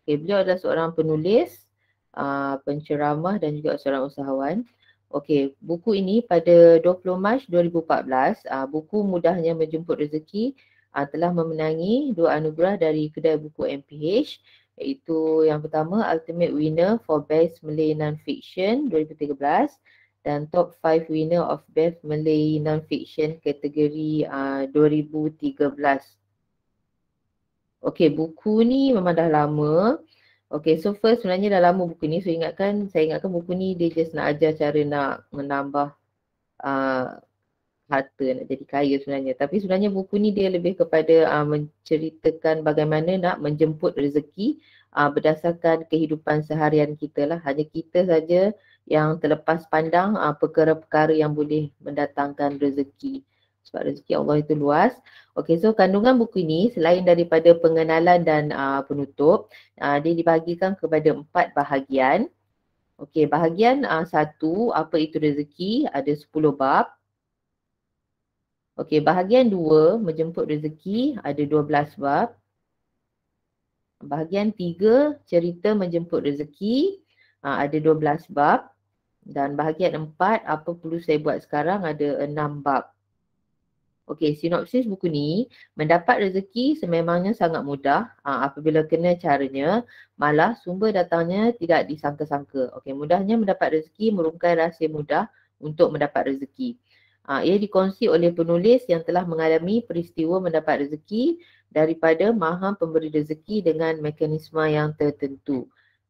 Okay, beliau adalah seorang penulis, uh, penceramah dan juga seorang usahawan. Okey, buku ini pada 20 Mac 2014, uh, buku Mudahnya Menjemput Rezeki uh, telah memenangi dua anugerah dari kedai buku MPH iaitu yang pertama Ultimate Winner for Best Malay Non-Fiction 2013 dan Top 5 Winner of Best Malay Non-Fiction kategori uh, 2013. Okay, buku ni memang dah lama. Okay, so first sebenarnya dah lama buku ni. So ingatkan, saya ingatkan buku ni dia just nak ajar cara nak menambah uh, harta, nak jadi kaya sebenarnya. Tapi sebenarnya buku ni dia lebih kepada uh, menceritakan bagaimana nak menjemput rezeki uh, berdasarkan kehidupan seharian kita lah. Hanya kita saja yang terlepas pandang uh, perkara-perkara yang boleh mendatangkan rezeki sebab rezeki Allah itu luas. Okey, so kandungan buku ini selain daripada pengenalan dan uh, penutup, uh, dia dibahagikan kepada empat bahagian. Okey, bahagian uh, satu, apa itu rezeki, ada sepuluh bab. Okey, bahagian dua, menjemput rezeki, ada dua belas bab. Bahagian tiga, cerita menjemput rezeki, uh, ada dua belas bab. Dan bahagian empat, apa perlu saya buat sekarang, ada enam bab. Okey, sinopsis buku ni, mendapat rezeki sememangnya sangat mudah aa, ah, apabila kena caranya, malah sumber datangnya tidak disangka-sangka. Okey, mudahnya mendapat rezeki merungkai rahsia mudah untuk mendapat rezeki. Ah, ia dikongsi oleh penulis yang telah mengalami peristiwa mendapat rezeki daripada maha pemberi rezeki dengan mekanisme yang tertentu.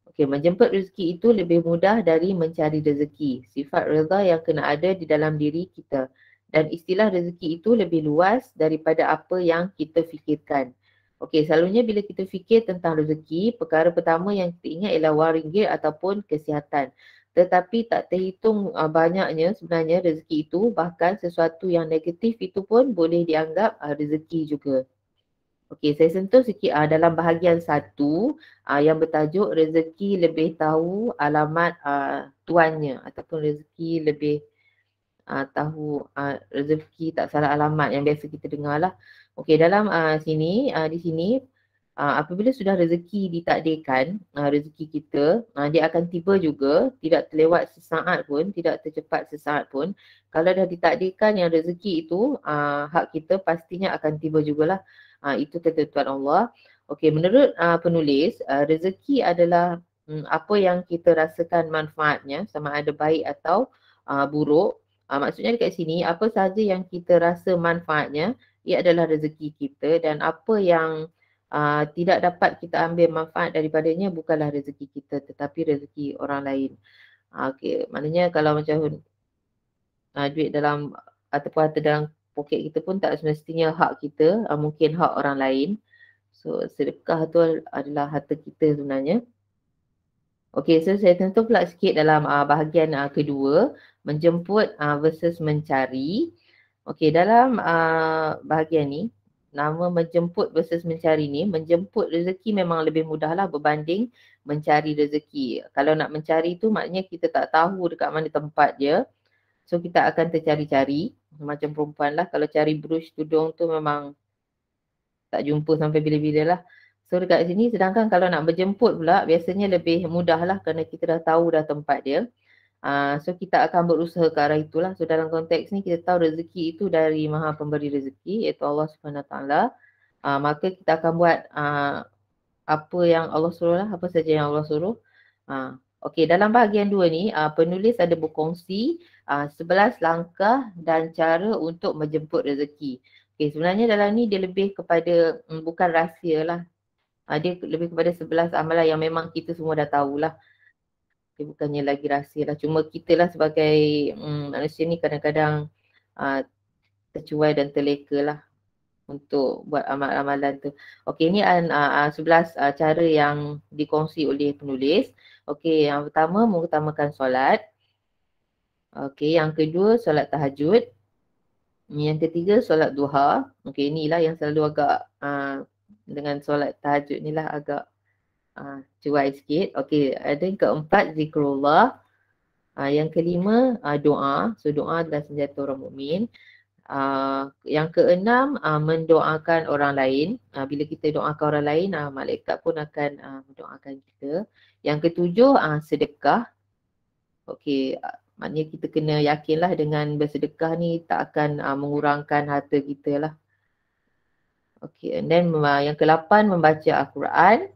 Okey, menjemput rezeki itu lebih mudah dari mencari rezeki. Sifat reza yang kena ada di dalam diri kita dan istilah rezeki itu lebih luas daripada apa yang kita fikirkan. Okey, selalunya bila kita fikir tentang rezeki, perkara pertama yang kita ingat ialah wang ringgit ataupun kesihatan. Tetapi tak terhitung uh, banyaknya sebenarnya rezeki itu, bahkan sesuatu yang negatif itu pun boleh dianggap uh, rezeki juga. Okey, saya sentuh sikit uh, dalam bahagian satu uh, yang bertajuk rezeki lebih tahu alamat uh, tuannya ataupun rezeki lebih uh, tahu uh, rezeki tak salah alamat yang biasa kita dengar lah. Okey dalam uh, sini, uh, di sini uh, apabila sudah rezeki ditakdirkan, uh, rezeki kita, uh, dia akan tiba juga, tidak terlewat sesaat pun, tidak tercepat sesaat pun. Kalau dah ditakdirkan yang rezeki itu, uh, hak kita pastinya akan tiba jugalah. Uh, itu ketentuan Allah. Okey, menurut uh, penulis, uh, rezeki adalah um, apa yang kita rasakan manfaatnya sama ada baik atau uh, buruk Uh, maksudnya dekat sini apa sahaja yang kita rasa manfaatnya ia adalah rezeki kita dan apa yang uh, tidak dapat kita ambil manfaat daripadanya bukanlah rezeki kita tetapi rezeki orang lain. Uh, okay. maknanya kalau macam uh, duit dalam ataupun harta dalam poket kita pun tak semestinya hak kita, uh, mungkin hak orang lain. So sedekah tu adalah harta kita sebenarnya. Okey, so saya tentu pula sikit dalam uh, bahagian uh, kedua, menjemput uh, versus mencari. Okey, dalam uh, bahagian ni, nama menjemput versus mencari ni, menjemput rezeki memang lebih mudah lah berbanding mencari rezeki. Kalau nak mencari tu maknanya kita tak tahu dekat mana tempat dia. So kita akan tercari-cari, macam perempuan lah. Kalau cari brush tudung tu memang tak jumpa sampai bila-bila lah. So dekat sini sedangkan kalau nak berjemput pula biasanya lebih mudah lah kerana kita dah tahu dah tempat dia. Uh, so kita akan berusaha ke arah itulah. So dalam konteks ni kita tahu rezeki itu dari maha pemberi rezeki iaitu Allah SWT. Uh, maka kita akan buat uh, apa yang Allah suruh lah, apa saja yang Allah suruh. Uh, Okey, dalam bahagian dua ni uh, penulis ada berkongsi uh, 11 langkah dan cara untuk menjemput rezeki. Okey, sebenarnya dalam ni dia lebih kepada um, bukan rahsia lah. Uh, dia lebih kepada 11 amalan yang memang kita semua dah tahulah. Okay, bukannya lagi rahsia lah. Cuma kita lah sebagai um, manusia ni kadang-kadang uh, tercuai dan terleka lah untuk buat amal-amalan tu. Okey, ini uh, uh, 11 uh, cara yang dikongsi oleh penulis. Okey, yang pertama mengutamakan solat. Okey, yang kedua solat tahajud. Yang ketiga solat duha. Okey, inilah yang selalu agak uh, dengan solat tahajud ni lah agak uh, cuai sikit. Okey, ada yang keempat zikrullah. Uh, yang kelima uh, doa. So doa adalah senjata orang mukmin. Uh, yang keenam uh, mendoakan orang lain. Uh, bila kita doakan orang lain, uh, malaikat pun akan uh, mendoakan kita. Yang ketujuh uh, sedekah. Okey, uh, maknanya kita kena yakinlah dengan bersedekah ni tak akan uh, mengurangkan harta kita lah. Okey, and then uh, yang kelapan membaca Al-Quran.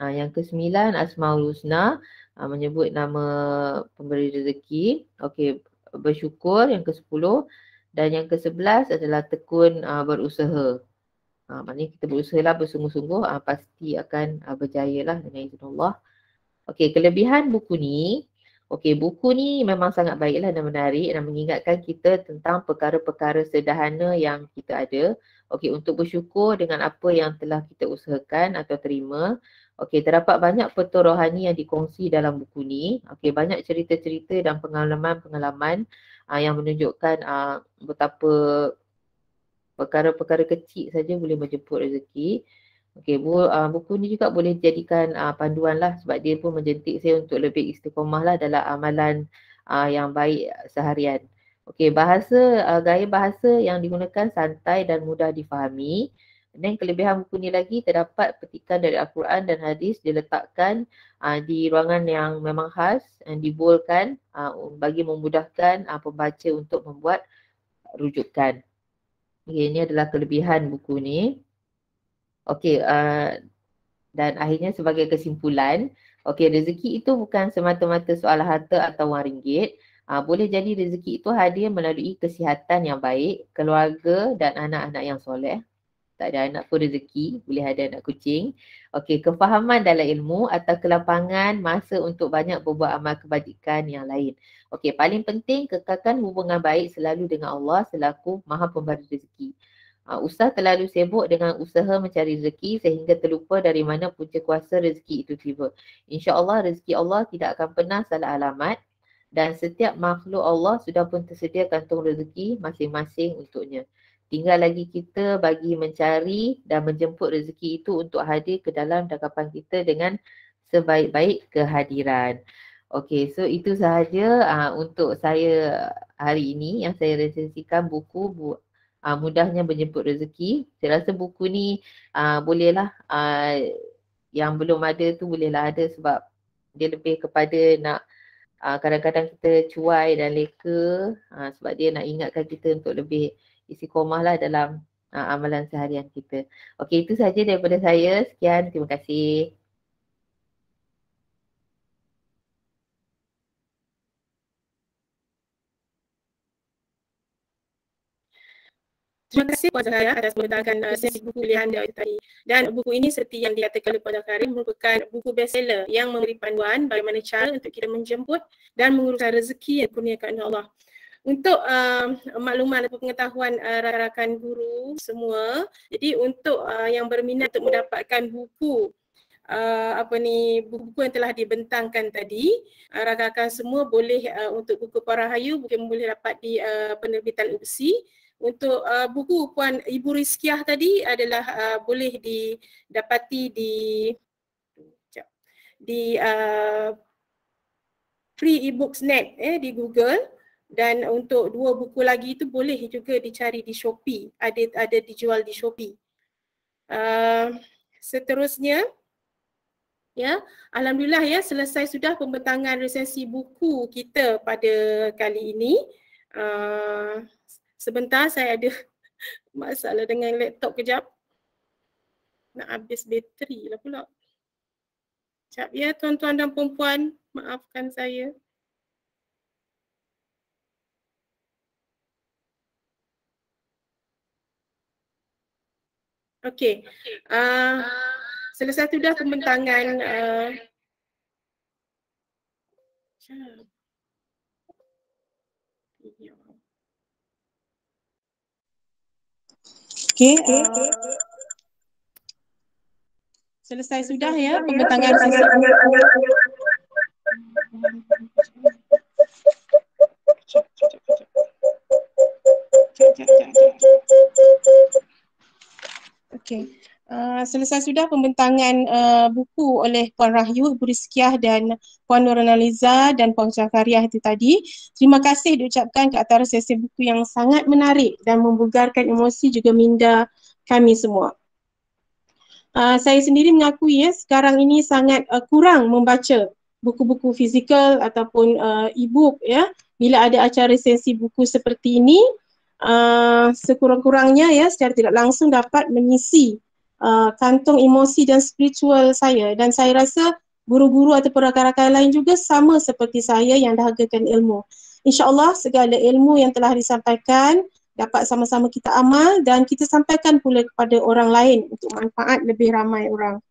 Uh, yang kesembilan Asmaul Husna uh, menyebut nama pemberi rezeki. Okey, bersyukur. Yang kesepuluh dan yang ke-11 adalah tekun uh, berusaha. Uh, maknanya kita berusaha lah bersungguh-sungguh uh, pasti akan uh, berjaya lah dengan izin Allah. Okey, kelebihan buku ni. Okey, buku ni memang sangat baiklah dan menarik dan mengingatkan kita tentang perkara-perkara sederhana yang kita ada. Okey, untuk bersyukur dengan apa yang telah kita usahakan atau terima. Okey, terdapat banyak petua rohani yang dikongsi dalam buku ni. Okey, banyak cerita-cerita dan pengalaman-pengalaman uh, yang menunjukkan uh, betapa perkara-perkara kecil saja boleh menjemput rezeki. Okey, bu, uh, buku ni juga boleh dijadikan uh, panduan lah sebab dia pun menjentik saya untuk lebih istiqomah lah dalam amalan uh, yang baik seharian. Okey, bahasa, uh, gaya bahasa yang digunakan santai dan mudah difahami. Dan kelebihan buku ni lagi terdapat petikan dari Al-Quran dan hadis diletakkan uh, di ruangan yang memang khas dan dibolkan uh, bagi memudahkan uh, pembaca untuk membuat rujukan. Okay, ini adalah kelebihan buku ni. Okey, uh, dan akhirnya sebagai kesimpulan, okey rezeki itu bukan semata-mata soal harta atau wang ringgit. Uh, boleh jadi rezeki itu hadir melalui kesihatan yang baik, keluarga dan anak-anak yang soleh tak ada anak pun rezeki, boleh ada anak kucing. Okey, kefahaman dalam ilmu atau kelapangan masa untuk banyak berbuat amal kebajikan yang lain. Okey, paling penting kekalkan hubungan baik selalu dengan Allah selaku maha pemberi rezeki. Uh, Ustaz terlalu sibuk dengan usaha mencari rezeki sehingga terlupa dari mana punca kuasa rezeki itu tiba. InsyaAllah rezeki Allah tidak akan pernah salah alamat dan setiap makhluk Allah sudah pun tersedia kantung rezeki masing-masing untuknya. Tinggal lagi kita bagi mencari dan menjemput rezeki itu untuk hadir ke dalam dakapan kita dengan sebaik-baik kehadiran. Okey, so itu sahaja uh, untuk saya hari ini yang saya resensikan buku bu, uh, Mudahnya Menjemput Rezeki. Saya rasa buku ni uh, bolehlah uh, yang belum ada tu bolehlah ada sebab dia lebih kepada nak uh, kadang-kadang kita cuai dan leka uh, sebab dia nak ingatkan kita untuk lebih istiqomah lah dalam uh, amalan seharian kita. Okey, itu saja daripada saya. Sekian, terima kasih.
Terima kasih Puan Zahara atas membentangkan uh, sesi buku pilihan dia tadi. Dan buku ini seperti yang dikatakan oleh Puan Zahara merupakan buku bestseller yang memberi panduan bagaimana cara untuk kita menjemput dan menguruskan rezeki yang dikurniakan oleh Allah. Untuk uh, makluman atau pengetahuan uh, rakan-rakan guru semua, jadi untuk uh, yang berminat untuk mendapatkan buku uh, apa ni buku yang telah dibentangkan tadi, uh, rakan-rakan semua boleh uh, untuk buku Para Hayu mungkin boleh dapat di uh, penerbitan UPSI. Untuk uh, buku Puan Ibu Rizkiah tadi adalah uh, boleh didapati di di uh, free ebooks net eh di Google dan untuk dua buku lagi itu boleh juga dicari di Shopee. Ada ada dijual di Shopee. Uh, seterusnya ya alhamdulillah ya selesai sudah pembentangan resensi buku kita pada kali ini. Uh, sebentar saya ada masalah dengan laptop kejap. Nak habis bateri lah pula. Sekejap ya tuan-tuan dan puan-puan Maafkan saya. Okey. Uh, selesai sudah pembentangan uh, Okey. Uh, selesai sudah ya pembentangan sesi. Okey. Uh, selesai sudah pembentangan uh, buku oleh Puan Rahyu, Ibu Rizkiah dan Puan Nurulaliza dan Puan Zakariah itu tadi. Terima kasih diucapkan ke atas sesi buku yang sangat menarik dan membugarkan emosi juga minda kami semua. Uh, saya sendiri mengakui ya sekarang ini sangat uh, kurang membaca buku-buku fizikal ataupun uh, e-book ya bila ada acara sesi buku seperti ini sekurang-kurangnya ya secara tidak langsung dapat mengisi uh, kantong emosi dan spiritual saya dan saya rasa guru-guru atau rakan-rakan lain juga sama seperti saya yang dahagakan ilmu. InsyaAllah segala ilmu yang telah disampaikan dapat sama-sama kita amal dan kita sampaikan pula kepada orang lain untuk manfaat lebih ramai orang.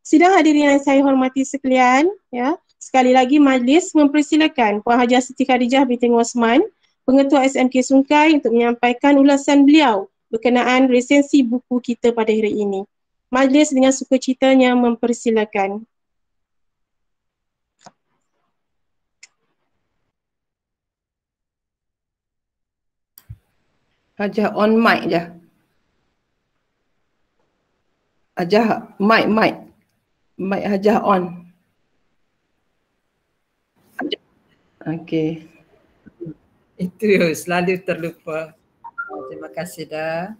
Sidang hadirin yang saya hormati sekalian, ya, sekali lagi majlis mempersilakan Puan Haji Siti Khadijah binti Osman, Pengetua SMK Sungkai untuk menyampaikan ulasan beliau berkenaan resensi buku kita pada hari ini. Majlis dengan sukacitanya mempersilakan.
Hajah on mic je. Hajah mic mic. Mic Hajah on. Okey. Itu selalu terlupa. Terima kasih dah.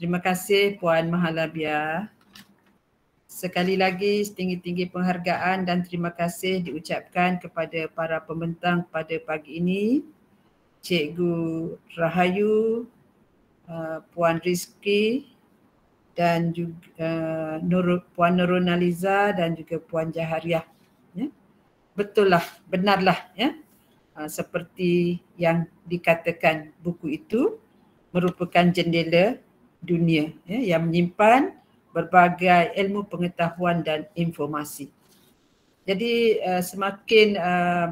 Terima kasih Puan Mahalabia. Sekali lagi setinggi-tinggi penghargaan dan terima kasih diucapkan kepada para pembentang pada pagi ini. Cikgu Rahayu, uh, Puan Rizki dan juga uh, Puan Nurul Naliza dan juga Puan Jahariah. Ya. Betul lah, benarlah ya. Uh, seperti yang dikatakan buku itu merupakan jendela dunia ya, yang menyimpan berbagai ilmu pengetahuan dan informasi. Jadi uh, semakin uh,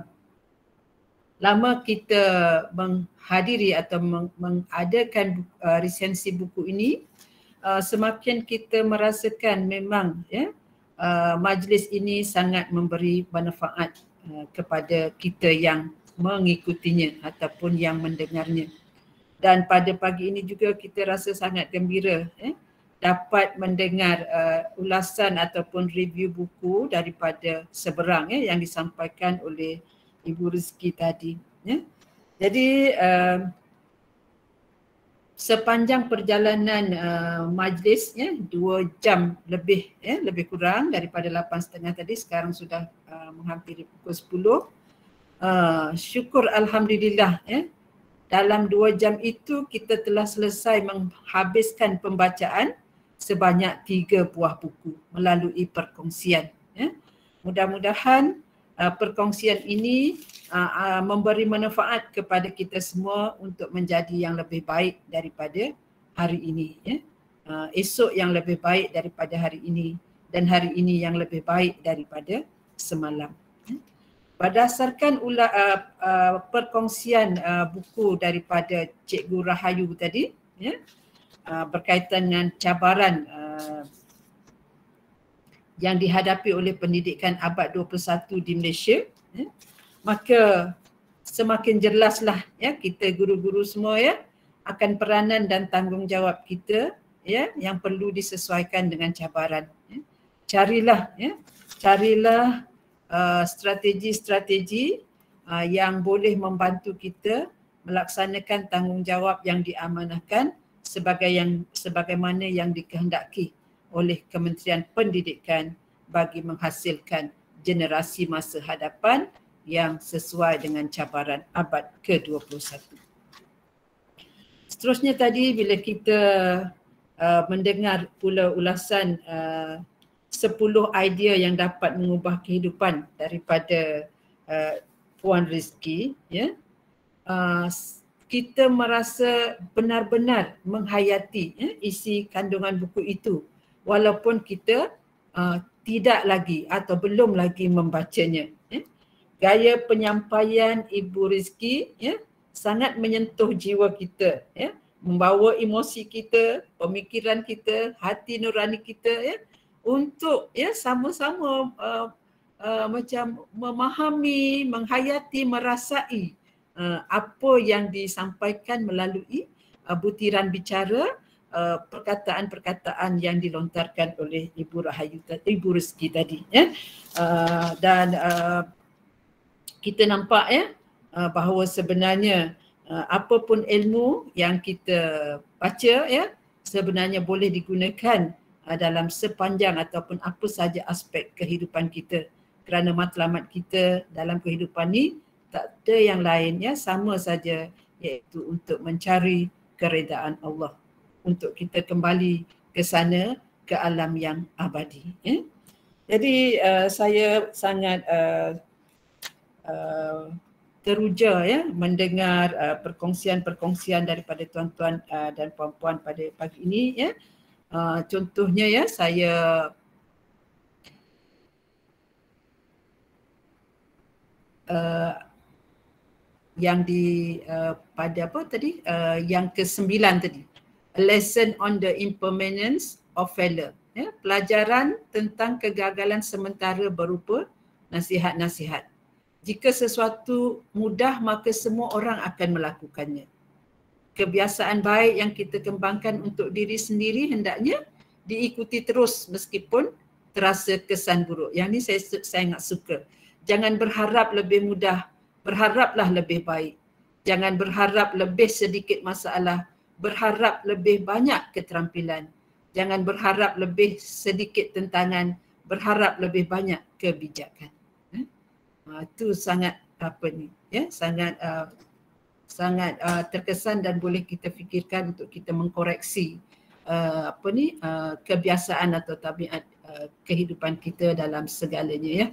lama kita menghadiri atau mengadakan uh, resensi buku ini uh, semakin kita merasakan memang ya uh, majlis ini sangat memberi manfaat uh, kepada kita yang mengikutinya ataupun yang mendengarnya dan pada pagi ini juga kita rasa sangat gembira eh, dapat mendengar uh, ulasan ataupun review buku daripada seberang eh, yang disampaikan oleh Ibu Rizki tadi. Ya. Jadi uh, sepanjang perjalanan uh, majlis ya, dua jam lebih ya, lebih kurang daripada lapan setengah tadi sekarang sudah uh, menghampiri pukul sepuluh. Uh, syukur Alhamdulillah ya, dalam dua jam itu kita telah selesai menghabiskan pembacaan sebanyak tiga buah buku melalui perkongsian. Ya. Mudah-mudahan uh, perkongsian ini uh, uh, memberi manfaat kepada kita semua untuk menjadi yang lebih baik daripada hari ini. Ya. Uh, esok yang lebih baik daripada hari ini dan hari ini yang lebih baik daripada semalam. Ya. Berdasarkan ula, uh, uh, perkongsian uh, buku daripada Cikgu Rahayu tadi, ya, uh, berkaitan dengan cabaran uh, yang dihadapi oleh pendidikan abad 21 di Malaysia ya, maka semakin jelaslah ya kita guru-guru semua ya akan peranan dan tanggungjawab kita ya yang perlu disesuaikan dengan cabaran ya. carilah ya carilah uh, strategi-strategi uh, yang boleh membantu kita melaksanakan tanggungjawab yang diamanahkan sebagai yang sebagaimana yang dikehendaki oleh Kementerian Pendidikan bagi menghasilkan generasi masa hadapan yang sesuai dengan cabaran abad ke-21. Seterusnya tadi bila kita uh, mendengar pula ulasan uh, sepuluh idea yang dapat mengubah kehidupan daripada uh, Puan Rizki ya. Uh, kita merasa benar-benar menghayati ya, isi kandungan buku itu. Walaupun kita uh, tidak lagi atau belum lagi membacanya ya. gaya penyampaian Ibu Rizki ya sangat menyentuh jiwa kita ya. Membawa emosi kita pemikiran kita hati nurani kita ya untuk ya sama-sama uh, uh, macam memahami, menghayati, merasai uh, apa yang disampaikan melalui uh, butiran bicara uh, perkataan-perkataan yang dilontarkan oleh Ibu Rahayu Ibu Rizki tadi ya. Uh, dan uh, kita nampak ya uh, bahawa sebenarnya uh, apapun ilmu yang kita baca ya sebenarnya boleh digunakan uh, dalam sepanjang ataupun apa saja aspek kehidupan kita kerana matlamat kita dalam kehidupan ni tak ada yang lainnya sama saja iaitu untuk mencari keredaan Allah untuk kita kembali ke sana ke alam yang abadi ya. Jadi uh, saya sangat uh, uh, teruja ya mendengar uh, perkongsian-perkongsian daripada tuan-tuan uh, dan puan-puan pada pagi ini ya. Uh, contohnya ya saya uh, yang di uh, pada apa tadi? Uh, yang ke-9 tadi. A lesson on the impermanence of failure ya pelajaran tentang kegagalan sementara berupa nasihat-nasihat. Jika sesuatu mudah maka semua orang akan melakukannya kebiasaan baik yang kita kembangkan untuk diri sendiri hendaknya diikuti terus meskipun terasa kesan buruk. Yang ni saya sangat suka. Jangan berharap lebih mudah, berharaplah lebih baik. Jangan berharap lebih sedikit masalah, berharap lebih banyak keterampilan. Jangan berharap lebih sedikit tentangan, berharap lebih banyak kebijakan. Itu eh? sangat apa ni? Ya, sangat uh, sangat uh, terkesan dan boleh kita fikirkan untuk kita mengkoreksi uh, apa ni uh, kebiasaan atau tabiat uh, kehidupan kita dalam segalanya ya.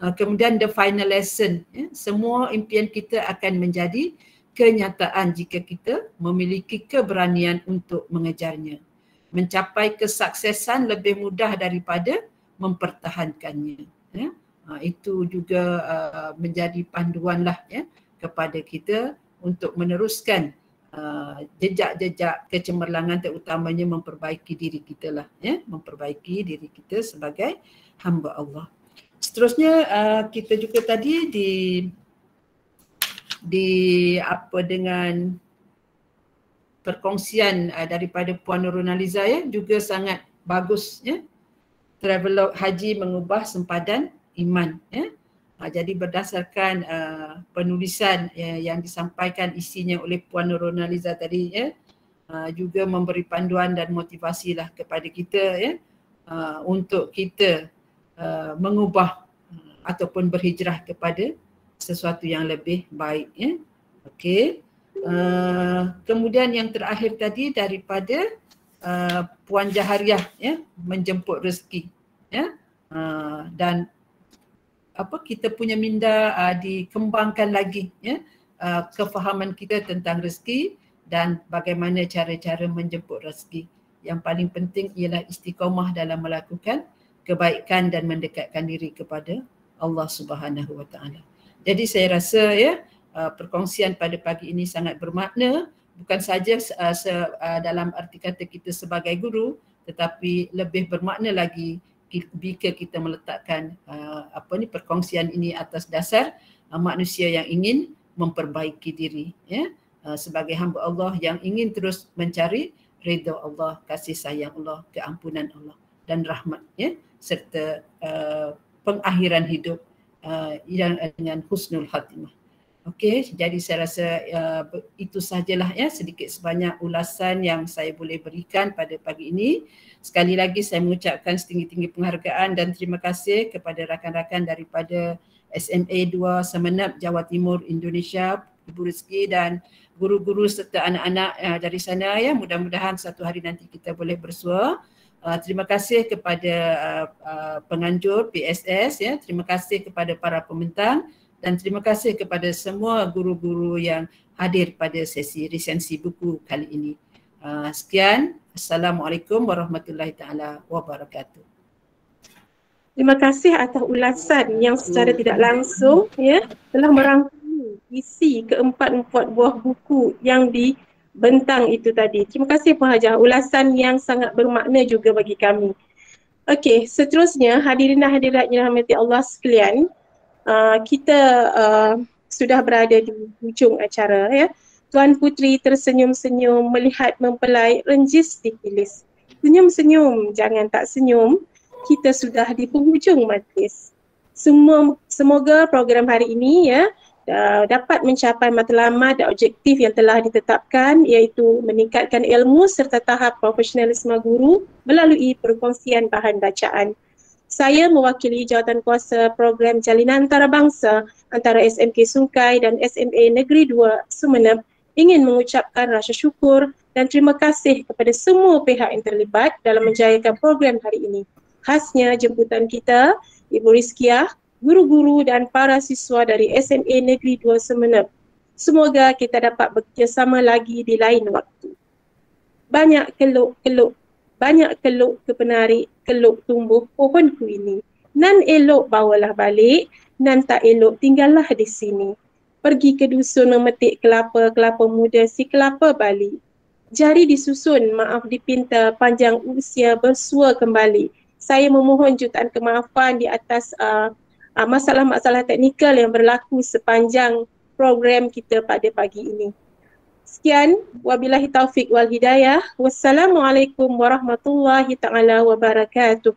Uh, kemudian the final lesson ya, semua impian kita akan menjadi kenyataan jika kita memiliki keberanian untuk mengejarnya. Mencapai kesuksesan lebih mudah daripada mempertahankannya. Ya. Uh, itu juga uh, menjadi panduan lah ya kepada kita untuk meneruskan uh, jejak-jejak kecemerlangan terutamanya memperbaiki diri kita lah ya memperbaiki diri kita sebagai hamba Allah. Seterusnya uh, kita juga tadi di di apa dengan perkongsian uh, daripada Puan Nurunaliza ya juga sangat bagus ya. Travelog haji mengubah sempadan iman ya. Ha, jadi berdasarkan uh, penulisan uh, yang disampaikan isinya oleh Puan Nurul Naliza tadi ya, uh, juga memberi panduan dan motivasi lah kepada kita ya, uh, untuk kita uh, mengubah uh, ataupun berhijrah kepada sesuatu yang lebih baik. Ya. Okey. Uh, kemudian yang terakhir tadi daripada uh, Puan Jahariah ya, menjemput rezeki. Ya. Uh, dan apa kita punya minda uh, dikembangkan lagi ya uh, kefahaman kita tentang rezeki dan bagaimana cara-cara menjemput rezeki. Yang paling penting ialah istiqamah dalam melakukan kebaikan dan mendekatkan diri kepada Allah Subhanahu Wa Taala. Jadi saya rasa ya uh, perkongsian pada pagi ini sangat bermakna bukan saja uh, se, uh, dalam arti kata kita sebagai guru tetapi lebih bermakna lagi jika kita meletakkan uh, apa ni perkongsian ini atas dasar uh, manusia yang ingin memperbaiki diri ya uh, sebagai hamba Allah yang ingin terus mencari redha Allah, kasih sayang Allah, keampunan Allah dan rahmat ya serta uh, pengakhiran hidup uh, yang dengan husnul khatimah. Okey, jadi saya rasa uh, itu sajalah ya sedikit sebanyak ulasan yang saya boleh berikan pada pagi ini. Sekali lagi saya mengucapkan setinggi-tinggi penghargaan dan terima kasih kepada rakan-rakan daripada SMA 2 Semenap Jawa Timur Indonesia, Ibu Rizki dan guru-guru serta anak-anak uh, dari sana ya. Mudah-mudahan satu hari nanti kita boleh bersua Uh, terima kasih kepada uh, uh, penganjur PSS ya. Terima kasih kepada para pembentang dan terima kasih kepada semua guru-guru yang hadir pada sesi resensi buku kali ini. Uh, sekian. Assalamualaikum warahmatullahi taala wabarakatuh.
Terima kasih atas ulasan yang secara tidak langsung ya telah merangkumi isi keempat-empat buah buku yang dibentang itu tadi. Terima kasih Puan Hajah. Ulasan yang sangat bermakna juga bagi kami. Okey, seterusnya hadirin dan hadirat yang dirahmati Allah sekalian, uh, kita uh, sudah berada di hujung acara ya. Tuan Putri tersenyum-senyum melihat mempelai renjis di kilis. Senyum-senyum, jangan tak senyum kita sudah di penghujung majlis. Semua semoga program hari ini ya uh, dapat mencapai matlamat dan objektif yang telah ditetapkan iaitu meningkatkan ilmu serta tahap profesionalisme guru melalui perkongsian bahan bacaan. Saya mewakili jawatan kuasa program jalinan antarabangsa antara SMK Sungkai dan SMA Negeri 2 Sumeneb ingin mengucapkan rasa syukur dan terima kasih kepada semua pihak yang terlibat dalam menjayakan program hari ini khasnya jemputan kita, Ibu Rizkiah, guru-guru dan para siswa dari SMA Negeri 2 Semenep. Semoga kita dapat bekerjasama lagi di lain waktu. Banyak keluk-keluk, banyak keluk ke penari, keluk tumbuh pohonku ini. Nan elok bawalah balik, nan tak elok tinggallah di sini. Pergi ke dusun memetik kelapa-kelapa muda si kelapa balik. Jari disusun, maaf dipinta, panjang usia bersua kembali saya memohon jutaan kemaafan di atas uh, uh, masalah-masalah teknikal yang berlaku sepanjang program kita pada pagi ini. Sekian, wabillahi taufik wal hidayah. Wassalamualaikum warahmatullahi taala wabarakatuh.